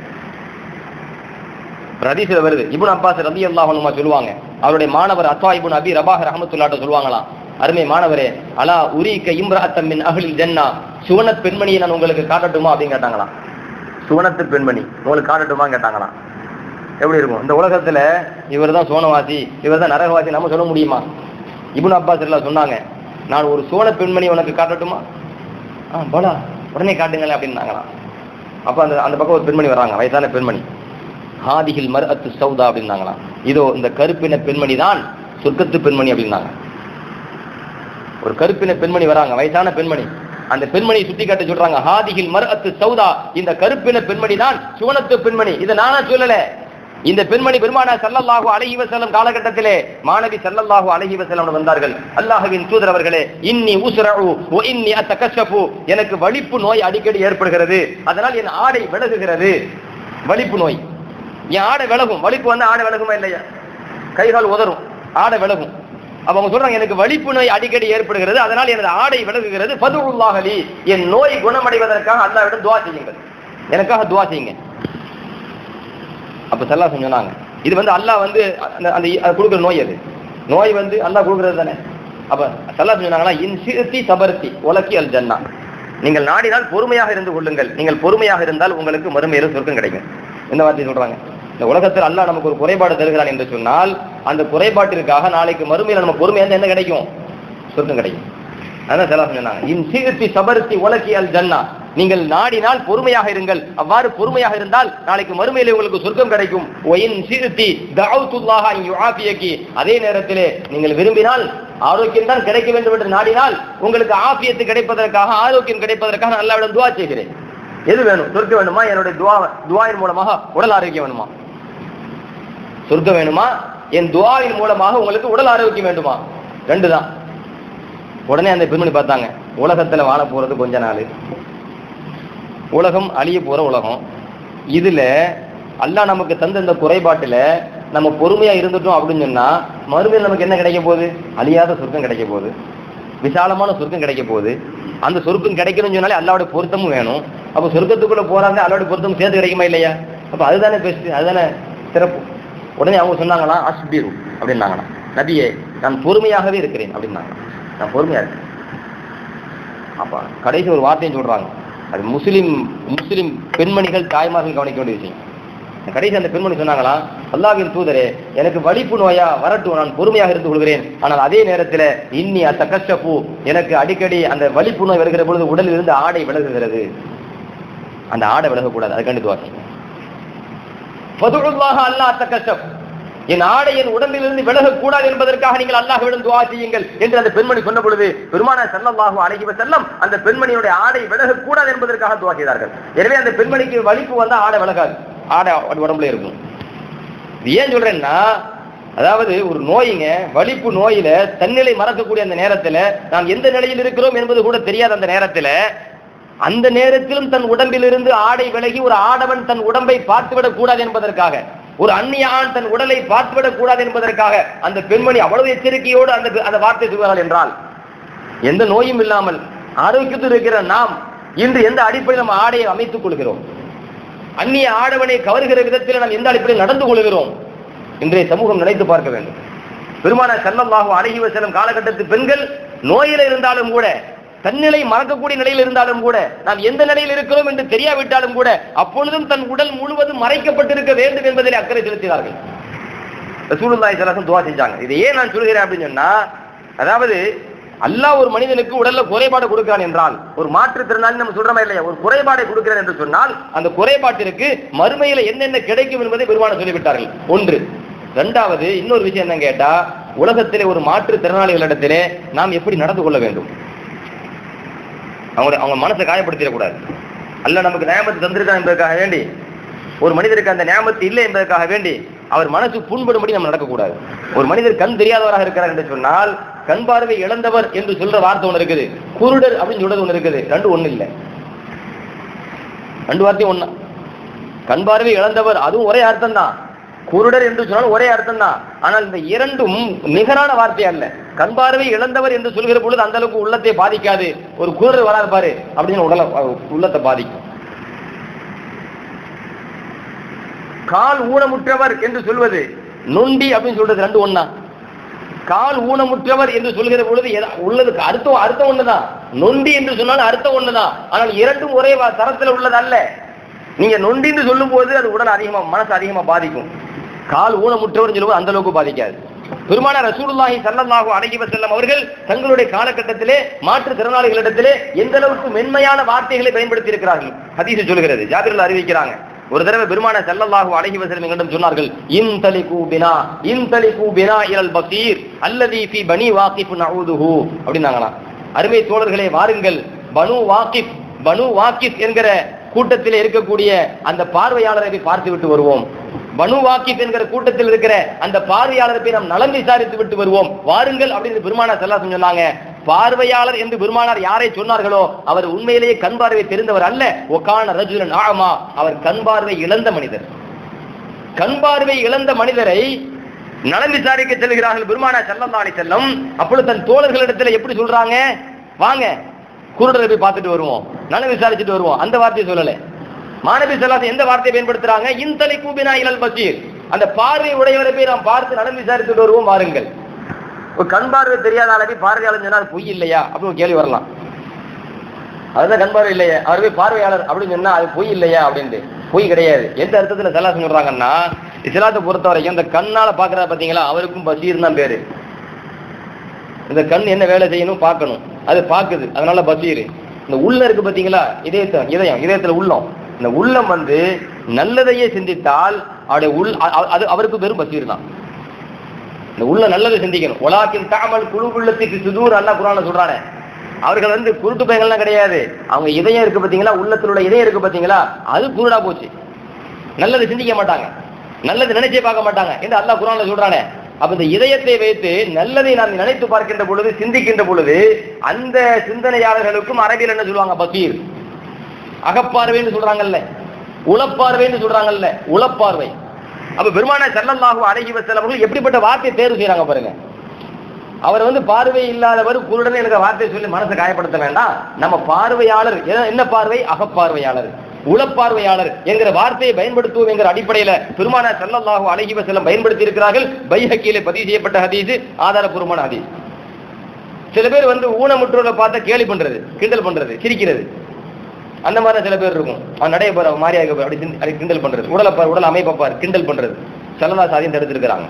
ரதீசில் வருது. இபுன் அப்பாஸ் ரதி அல்லாஹனுமா சொல்லுவாங்க. அவருடைய மாணவர் அத்வா இபுன் அபி ரபாஹ் ரஹமத்துல்லாட்ட சொல்லுவாங்களாம். அருமை மாணவரே அலா உரிக்க இம்ரா மின் அஹ்லில் ஜன்னா? சுவனத் பெண்மணியை நான் உங்களுக்கு காட்டட்டுமா? அப்படின்னு கேட்டாங்களாம். சுவனத்து பெண்மணி உங்களுக்கு காட்டட்டுமான்னு கேட்டாங்களாம். எப்படி இருக்கும்? இந்த உலகத்துல இவர் தான் சோனவாசி இவர் தான் நரகவாசி நம்ம சொல்ல முடியுமா? இபுன் அப்பாஸ் எல்லாம் சொன்னாங்க நான் ஒரு சோழ பெண்மணி உனக்கு காட்டட்டுமா? ஆ போடா உடனே காட்டுங்களேன் அப்படின்னாங்களாம். அப்போ அந்த அந்த பக்கம் ஒரு பெண்மணி வராங்க வயசான பெண்மணி. ஹாதிகில் மர் அத்து சௌதா அப்படின்னாங்களாம். இதோ இந்த கருப்பின பெண்மணி தான் சொர்க்கத்து பெண்மணி அப்படின்னாங்க. ஒரு கருப்பின பெண்மணி வராங்க வயசான பெண்மணி. அந்த பெண்மணியை சுட்டி காட்ட சொல்றாங்க ஹாதிகில் மர் அத்து சௌதா இந்த கருப்பின பெண்மணி தான் சிவனத்து பெண்மணி. இதை நானா சொல்லலை. இந்த பெண்மணி பெருமானா சல்லல்லாஹு அலைஹி செல்லம் காலகட்டத்திலே மாணவி சல்லல்லாஹு அலைஹி வஸல்லம் வந்தார்கள். அல்லாஹுவின் தூதர் அவர்களே இன்னி ஊசுரவு வ இன்னி கஷ்டப்பு எனக்கு வலிப்பு நோய் அடிக்கடி ஏற்படுகிறது. அதனால் என் ஆடை விலகுகிறது. வலிப்பு நோய். என் ஆடை விலகும். வலிப்பு வந்து ஆடை விலகுமா இல்லையா? கைகால் உதறும். ஆடை விலகும். அவங்க சொல்றாங்க எனக்கு வலிப்பு நோய் அடிக்கடி ஏற்படுகிறது. அதனால் எனது ஆடை விலகுகிறது. பதுவுல்லாஹலி என் நோய் குணமடைவதற்காக அல்லாவிடம் துவா செய்யுங்கள். எனக்காக துவா செய்யுங்க. அப்போ சல்லா சொன்னாங்க. இது வந்து அல்லாஹ் வந்து அந்த அந்த கொடுக்குற நோய் அது. நோய் வந்து அல்லாஹ் கொடுக்குறது தானே. அப்போ சல்லா சொன்னாங்கன்னா இன் சிறுத்தி சபர்த்தி உலக்கி அல் ஜன்னா. நீங்கள் நாடினால் பொறுமையாக இருந்து கொள்ளுங்கள். நீங்கள் பொறுமையாக இருந்தால் உங்களுக்கு மறுமையில சொர்க்கம் கிடைக்கும். இந்த வார்த்தை சொல்றாங்க. இந்த உலகத்தில் அல்லாஹ் நமக்கு ஒரு குறைபாடு தருகிறான் என்று சொன்னால் அந்த குறைபாட்டிற்காக நாளைக்கு மறுமையில நம்ம பொறுமையாக என்ன கிடைக்கும்? சொர்க்கம் கிடைக்கும். அதான் செலவு சொன்னாங்க. இன் சிறுத்தி சபருத்தி உலக்கி அல் ஜன்னா. நீங்கள் நாடினால் பொறுமையாக இருங்கள். அவ்வாறு பொறுமையாக இருந்தால் நாளைக்கு மறுமையிலே உங்களுக்கு சொர்க்கம் கிடைக்கும். ஒயின் சிறுத்தி தஅவுத்துல்லாஹ அன் அதே நேரத்திலே நீங்கள் விரும்பினால் ஆரோக்கியம் தான் கிடைக்க வேண்டும் என்று நாடினால் உங்களுக்கு ஆபியத்து கிடைப்பதற்காக ஆரோக்கியம் கிடைப்பதற்காக நல்ல அல்லாவிடம் துவா செய்கிறேன். எது வேணும்? சொர்க்கம் வேணுமா? என்னுடைய துவா துவாயின் மூலமாக உடல் ஆரோக்கியம் வேணுமா? சொர்க்கம் வேணுமா? என் துவாவின் மூலமாக உங்களுக்கு உடல் ஆரோக்கியம் வேண்டுமா? ரெண்டு தான். உடனே அந்த பெண்மணி பார்த்தாங்க உலகத்துல வாழ போறது கொஞ்ச நாள். உலகம் அழிய போற உலகம். இதுல அல்லாஹ் நமக்கு தந்த இந்த குறைபாட்டுல நம்ம பொறுமையா இருந்துட்டோம் அப்படின்னு சொன்னா மறுபடியும் நமக்கு என்ன கிடைக்க போகுது? அழியாத சொர்க்கம் கிடைக்க போகுது. விசாலமான சொர்க்கம் கிடைக்க போகுது. அந்த சொர்க்கம் கிடைக்கணும்னு சொன்னாலே அல்லாவோட பொருத்தமும் வேணும். அப்ப சொர்க்கத்துக்குள்ள போறாங்க அல்லாவோட பொருத்தமும் சேர்த்து கிடைக்குமா இல்லையா? அப்ப அதுதானே பெஸ்ட் அதுதானே சிறப்பு. உடனே அவங்க சொன்னாங்களா அஸ்பீரு அப்படின்னாங்களாம். நபியே நான் பொறுமையாகவே இருக்கிறேன் அப்படின்னாங்க நான் பொறுமையா இருக்கேன். அப்ப கடைசி ஒரு வார்த்தையும் சொல்றாங்க. அது முஸ்லிம் முஸ்லிம் பெண்மணிகள் தாய்மார்கள் கவனிக்க வேண்டிய விஷயம். கடைசி அந்த பெண்மணி சொன்னாங்களா அல்லாவின் தூதரே எனக்கு வலிப்பு நோயா வரட்டும் நான் பொறுமையாக இருந்து கொள்கிறேன். ஆனால் அதே நேரத்தில் இன்னி அத்த கஷ்டப்பூ எனக்கு அடிக்கடி அந்த வலிப்பு நோய் வருகிற பொழுது உடலில் இருந்து ஆடை விலகுகிறது. அந்த ஆடை விலகக்கூடாது அதுக்காண்டி துவா செய்யுங்க அல்லாஹ் அத்த கஷ்டம் என் ஆடை என் உடம்பிலிருந்து விலகக்கூடாது என்பதற்காக நீங்கள் அல்லாஹ்விடம் துவா செய்யுங்கள் என்று அந்த பெண்மணி சொன்ன பொழுது பெருமான ஸல்லல்லாஹு அழகிவ செல்லம் அந்த பெண்மணியுடைய ஆடை விலகக்கூடாது என்பதற்காக துவா செய்தார்கள். எனவே அந்த பெண்மணிக்கு வலிப்பு வந்தால் ஆடை விலகாது. ஆடை உடம்புல இருக்கும். ஏன் சொல்றேன்னா அதாவது ஒரு நோய்ங்க வலிப்பு நோயில தன்னிலை மறக்கக்கூடிய அந்த நேரத்துல நாம் எந்த நிலையில் இருக்கிறோம் என்பது கூட தெரியாத அந்த நேரத்துல அந்த நேரத்திலும் தன் உடம்பிலிருந்து ஆடை விலகி ஒரு ஆடவன் தன் உடம்பை பார்த்துவிடக் கூடாது என்பதற்காக ஒரு அந்நிய ஆண் தன் உடலை பார்த்துவிடக் கூடாது என்பதற்காக அந்த பெண்மணி அவ்வளவு எச்சரிக்கையோடு அந்த அந்த வார்த்தை சொல்கிறாள் என்றால் எந்த நோயும் இல்லாமல் ஆரோக்கியத்தில் இருக்கிற நாம் இன்று எந்த அடிப்படையில் நம்ம ஆடையை அமைத்துக் கொள்கிறோம்? அந்நிய ஆடவனை கவருகிற விதத்தில் நாம் எந்த அடிப்படையில் நடந்து கொள்கிறோம்? இன்றைய சமூகம் நினைத்து பார்க்க வேண்டும். பெருமான சல்லல்லாஹு அலைஹி செல்லும் காலகட்டத்து பெண்கள் நோயில இருந்தாலும் கூட தன்னிலை மறக்கக்கூடிய நிலையில் இருந்தாலும் கூட நாம் எந்த நிலையில் இருக்கிறோம் என்று தெரியாவிட்டாலும் கூட அப்பொழுதும் தன் உடல் முழுவதும் மறைக்கப்பட்டிருக்க வேண்டும் என்பதில் அக்கறை செலுத்தினார்கள். ரசூலுல்லாஹி சலாசம் துவா செஞ்சாங்க. இதை ஏன் நான் சொல்கிறேன் அப்படின்னு சொன்னா அதாவது அல்லாஹ் ஒரு மனிதனுக்கு உடல்ல குறைபாடு கொடுக்கிறான் என்றால் ஒரு மாற்றுத்திறனாளி நம்ம சொல்றோமா இல்லையா? ஒரு குறைபாடை கொடுக்கிறான் என்று சொன்னால் அந்த குறைபாட்டிற்கு மறுமையில என்னென்ன கிடைக்கும் என்பதை பெருமான சொல்லிவிட்டார்கள். ஒன்று. ரெண்டாவது இன்னொரு விஷயம் என்ன கேட்டா உலகத்திலே ஒரு மாற்றுத்திறனாளிகளிடத்திலே நாம் எப்படி நடந்து கொள்ள வேண்டும்? அவங்க அவங்க மனசை காயப்படுத்திடக்கூடாது அல்ல நமக்கு நியமத்தை தந்திருக்கான் என்பதற்காக வேண்டி ஒரு மனிதருக்கு அந்த நியாமத்து இல்லை என்பதற்காக வேண்டி அவர் மனசு புண்படும்படி நம்ம நடக்கக்கூடாது ஒரு மனிதர் கண் தெரியாதவராக இருக்கிறார் என்று சொன்னால் கண் பார்வை இழந்தவர் என்று சொல்ற வார்த்தை ஒன்று இருக்குது. குருடர் அப்படின்னு சொல்றது ஒன்று இருக்குது. ரெண்டு ஒன்று இல்லை. ரெண்டு வார்த்தையும் ஒன்னா கண் பார்வை இழந்தவர் அதுவும் ஒரே அர்த்தம் தான் குருடர் என்று சொன்னால் ஒரே அர்த்தம் தான் ஆனால் இந்த இரண்டும் நிகரான வார்த்தை அல்ல. கண் பார்வை இழந்தவர் என்று சொல்கிற பொழுது அந்த அளவுக்கு உள்ளத்தை பாதிக்காது. ஒரு குருடர் வராருப்பாரு அப்படின்னு உடல உள்ளத்தை பாதிக்கும். கால் ஊனமுற்றவர் என்று சொல்வது நொண்டி அப்படின்னு சொல்றது ரெண்டு ஒன்னா கால் ஊனமுற்றவர் என்று சொல்கிற பொழுது எதா- உள்ளதுக்கு அர்த்தம் அர்த்தம் ஒண்ணுதான். நொண்டி என்று சொன்னாலும் அர்த்தம் ஒண்ணுதான். ஆனால் இரண்டும் ஒரே தரத்துல உள்ளது அல்ல நீங்க நொண்டி என்று சொல்லும் போது அது உடல் அதிகமா மனசு அதிகமா பாதிக்கும். கால் ஊனமுற்றவர் சொல்லுவது அந்த அளவுக்கு பாதிக்காது. பெருமான ரசூலுல்லாஹி சல்லல்லாஹு அலைஹி வஸல்லம் அவர்கள் தங்களுடைய காலகட்டத்திலே மாற்றுத்திறனாளிகளிடத்திலே எந்த அளவுக்கு மென்மையான வார்த்தைகளை பயன்படுத்தி இருக்கிறார்கள் ஹதீஸ் சொல்கிறது ஜாபிரில் அறிவிக்கிறாங்க. ஒரு தடவை பெருமான செல்லல்லாஹு அழகி வசலம் எங்களிடம் சொன்னார்கள் இன் தலி பினா இன் தலி பினா இரல் பசீர் அல்லதி ஃபி பனி வாக்கிப் நவுதுஹு அப்படின்னாங்களாம். அருமை தோழர்களே வாருங்கள். பனு வாக்கிப் பனு வாக்கிப் என்கிற கூட்டத்தில் இருக்கக்கூடிய அந்த பார்வையாளரை பார்த்து விட்டு வருவோம். பனு வாக்கிப் என்கிற கூட்டத்தில் இருக்கிற அந்த பார்வையாளரை போய் நாம் நலம் விசாரித்து விட்டு வருவோம். வாருங்கள் அப்படின்னு பெருமானார் செல்லாசம் சொன்னாங்க. பார்வையாளர் என்று பெருமானார் யாரை சொன்னார்களோ அவர் உண்மையிலேயே கண் பார்வை தெரிந்தவர் அல்ல. ஒக்கான ரஜுலன் ஆமா அவர் கண் பார்வை இழந்த மனிதர். கண் பார்வை இழந்த மனிதரை நலம் விசாரிக்க செல்கிறார்கள் பெருமானா ஸல்லல்லாஹு செல்லம். அப்பொழுது தன் தோழர்களிடத்துல எப்படி சொல்றாங்க? வாங்க குருடரை போய் பார்த்துட்டு வருவோம். நலம் விசாரிச்சுட்டு வருவோம். அந்த வார்த்தையை சொல்லலை. மாணவி சொல்லாத எந்த வார்த்தையை பயன்படுத்துறாங்க? இன்தலை கூபினா இலல் பசீர் அந்த பார்வை உடையவரை போய் நாம் பார்த்து நலம் விசாரித்துட்டு வருவோம் பாருங்கள் ஒரு கண் பார்வை தெரியாத அளவு பார்வையாளர் சொன்னா பொய் இல்லையா? அப்படின்னு கேள்வி வரலாம். அதுதான் கண் பார்வை இல்லையா. அவர் போய் பார்வையாளர் அப்படின்னு சொன்னா அது பொய் இல்லையா அப்படின்ட்டு. பொய் கிடையாது. எந்த அர்த்தத்துல சல்லா சொல்றாங்கன்னா இஸ்லாத்தை பொறுத்த வரைக்கும் இந்த கண்ணால பாக்குறத பாத்தீங்களா அவருக்கும் பசீர் தான் பேரு. இந்த கண் என்ன வேலை செய்யணும் பார்க்கணும். அது பார்க்குது. அதனால பசீர் இந்த உள்ள இருக்கு பாத்தீங்களா இதயத்தை இதயம் இதயத்துல உள்ளம். இந்த உள்ளம் வந்து நல்லதையே சிந்தித்தால் அவருடைய உள் அது அவருக்கு பெரும் பசீர் தான். இந்த உள்ள நல்லதை சிந்திக்கணும். உலாக்கின் தாமல் குழு உள்ளத்துக்கு சுதூர் அல்லா குரான சொல்றானே. அவர்கள் வந்து குருட்டு பயங்கள்லாம் கிடையாது. அவங்க இதயம் இருக்கு பார்த்தீங்களா உள்ளத்தில் உள்ள இதயம் இருக்கு பார்த்தீங்களா அது குருடா போச்சு. நல்லதை சிந்திக்க மாட்டாங்க. நல்லது நினைச்சே பார்க்க மாட்டாங்க என்று அல்லா குரான்ல சொல்றானே. அப்ப இந்த இதயத்தை வைத்து நல்லதை நாம் நினைத்து பார்க்கின்ற பொழுது சிந்திக்கின்ற பொழுது அந்த சிந்தனையாளர்களுக்கும் அரபியில் என்ன சொல்லுவாங்க? பசீர். அகப்பார்வைன்னு சொல்றாங்கல்ல. உளப்பார்வைன்னு சொல்றாங்கல்ல. உளப்பார்வை. அப்ப பெருமான செல்லல்லாகும் அழகி வஸல்லம் அவர்கள் எப்படிப்பட்ட வார்த்தையை தேர்வு செய்யறாங்க பாருங்க. அவர் வந்து பார்வை இல்லாதவர் குருடன் எனக்கு வார்த்தையை சொல்லி மனசை காயப்படுத்த வேண்டாம். நம்ம பார்வையாளர் என்ன பார்வை? அகப்பார்வையாளர். உளப்பார்வையாளர் என்கிற வார்த்தையை பயன்படுத்துவோம் என்கிற அடிப்படையில பெருமான ஸல்லல்லாஹு அழகி வசலம் பயன்படுத்தி இருக்கிறார்கள் பைஹக்கியில பதிவு செய்யப்பட்ட ஹதீஸ் ஆதாரபூர்வமான ஹதீஸ். சில பேர் வந்து ஊனமுற்றோரை பார்த்தா கேலி பண்றது கிண்டல் பண்றது சிரிக்கிறது. அந்த மாதிரி சில பேர் இருக்கும். அவன் நடைய போற மாதிரியா இருக்க அப்படி அப்படி கிண்டல் பண்றது. உடலை பார் உடல் அமைப்பை பார் கிண்டல் பண்றது. சலனா சாதியம் தடுத்திருக்கிறாங்க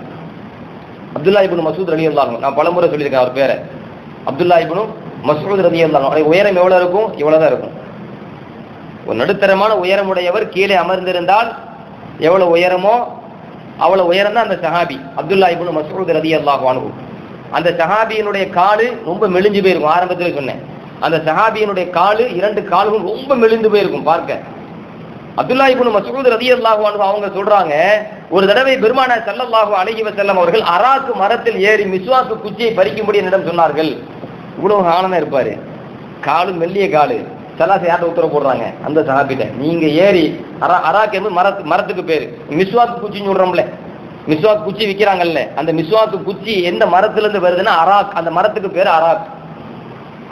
அப்துல்லா இப்னு மசூத் ரலி அல்லாஹ் நான் பலமுறை சொல்லியிருக்கேன் அவர் பேரை. அப்துல்லா இப்னு மசூத் ரலி அல்லாஹ் அவருடைய உயரம் எவ்வளவு இருக்கும்? இவ்வளவுதான் இருக்கும். ஒரு நடுத்தரமான உயரமுடையவர் கீழே அமர்ந்திருந்தால் எவ்வளவு உயரமோ அவ்வளவு உயரம் தான் அந்த சஹாபி அப்துல்லா இப்னு மசூத் ரதி அல்லாஹ் அனுபவம் அந்த சஹாபியினுடைய காடு ரொம்ப மெலிஞ்சு போயிருக்கும் ஆரம்பத்தில் சொன்னேன். அந்த சஹாபியனுடைய காலு இரண்டு கால்களும் ரொம்ப மெலிந்து போயிருக்கும் பார்க்க. அப்துல்லா இபுன் மசூத் ரதி அல்லாஹு அவங்க சொல்றாங்க ஒரு தடவை பெருமான செல்லல்லாஹு அலைஹி செல்லம் அவர்கள் அராக்கு மரத்தில் ஏறி மிஸ்வாக்கு குச்சியை பறிக்கும்படி என்னிடம் சொன்னார்கள். இவ்வளவு ஆனந்தம் இருப்பாரு. காலு மெல்லிய காலு. சலாசை யார்ட்ட உத்தரவு போடுறாங்க? அந்த சஹாபிட்ட. நீங்க ஏறி அரா அராக்கு என்பது மரத்து மரத்துக்கு பேரு. மிஸ்வாக்கு குச்சின்னு சொல்றோம்ல. மிஸ்வாக்கு குச்சி விக்கிறாங்கல்ல. அந்த மிஸ்வாக்கு குச்சி எந்த மரத்துல இருந்து வருதுன்னா அராக் அந்த மரத்துக்கு பேரு அராக்.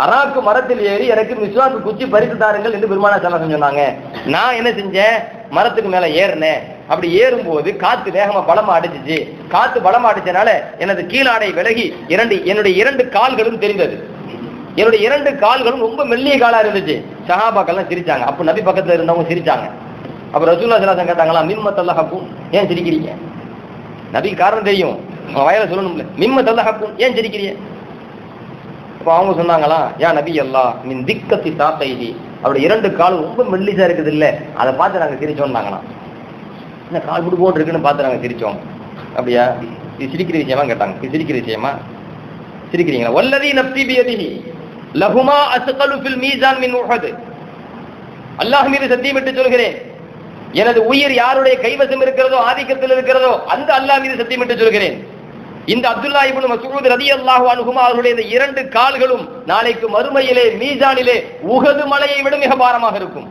அராக்கு மரத்தில் ஏறி எனக்கு மிஸ்வாக்கு குச்சி பறித்து தாருங்கள் என்று பெருமான சலாசம் சொன்னாங்க. நான் என்ன செஞ்சேன்? மரத்துக்கு மேலே ஏறினேன். அப்படி ஏறும்போது காத்து வேகமா பலமா அடிச்சிச்சு. காத்து பலமா அடிச்சனால எனது கீழாடை விலகி இரண்டு என்னுடைய இரண்டு கால்களும் தெரிந்தது. என்னுடைய இரண்டு கால்களும் ரொம்ப மெல்லிய காலா இருந்துச்சு. சஹாபாக்கெல்லாம் சிரிச்சாங்க. அப்போ நபி பக்கத்துல இருந்தவங்க சிரிச்சாங்க. அப்ப ரசூல்லா சலாசம் கேட்டாங்களா மிம்மத்தல்லா ஹக்கும் ஏன் சிரிக்கிறீங்க? நபிக்கு காரணம் தெரியும். வயலை சொல்லணும்ல. மிம்ம ஹக்கும் ஏன் சிரிக்கிறீங்க? அப்ப அவங்க சொன்னாங்களா யா நபி அல்லா மின் திக்கத்தி சாத்தைதி அவருடைய இரண்டு கால் ரொம்ப மெல்லிசா இருக்குது இல்ல அதை பார்த்து நாங்க சிரிச்சோம்னாங்களாம் என்ன கால் புடி போட்டுருக்குன்னு பார்த்து நாங்க சிரிச்சோம். அப்படியா? இது சிரிக்கிற விஷயமா கேட்டாங்க. இது சிரிக்கிற விஷயமா? சிரிக்கிறீங்களா? வல்லதி நப்தி பியதிஹி லஹுமா அஸ்கலு ஃபில் மீசான் மின் உஹது. அல்லாஹ் மீது சத்தியமிட்டு சொல்கிறேன் எனது உயிர் யாருடைய கைவசம் இருக்கிறதோ ஆதிக்கத்தில் இருக்கிறதோ அந்த அல்லாஹ் மீது சத்தியமிட்டு சொல்கிறேன். இந்த அப்துல்லா இபுன் மசூத் ரதி அல்லாஹு அனுகுமா அவர்களுடைய இந்த இரண்டு கால்களும் நாளைக்கு மறுமையிலே மீசானிலே உகது மலையை விட மிக பாரமாக இருக்கும்.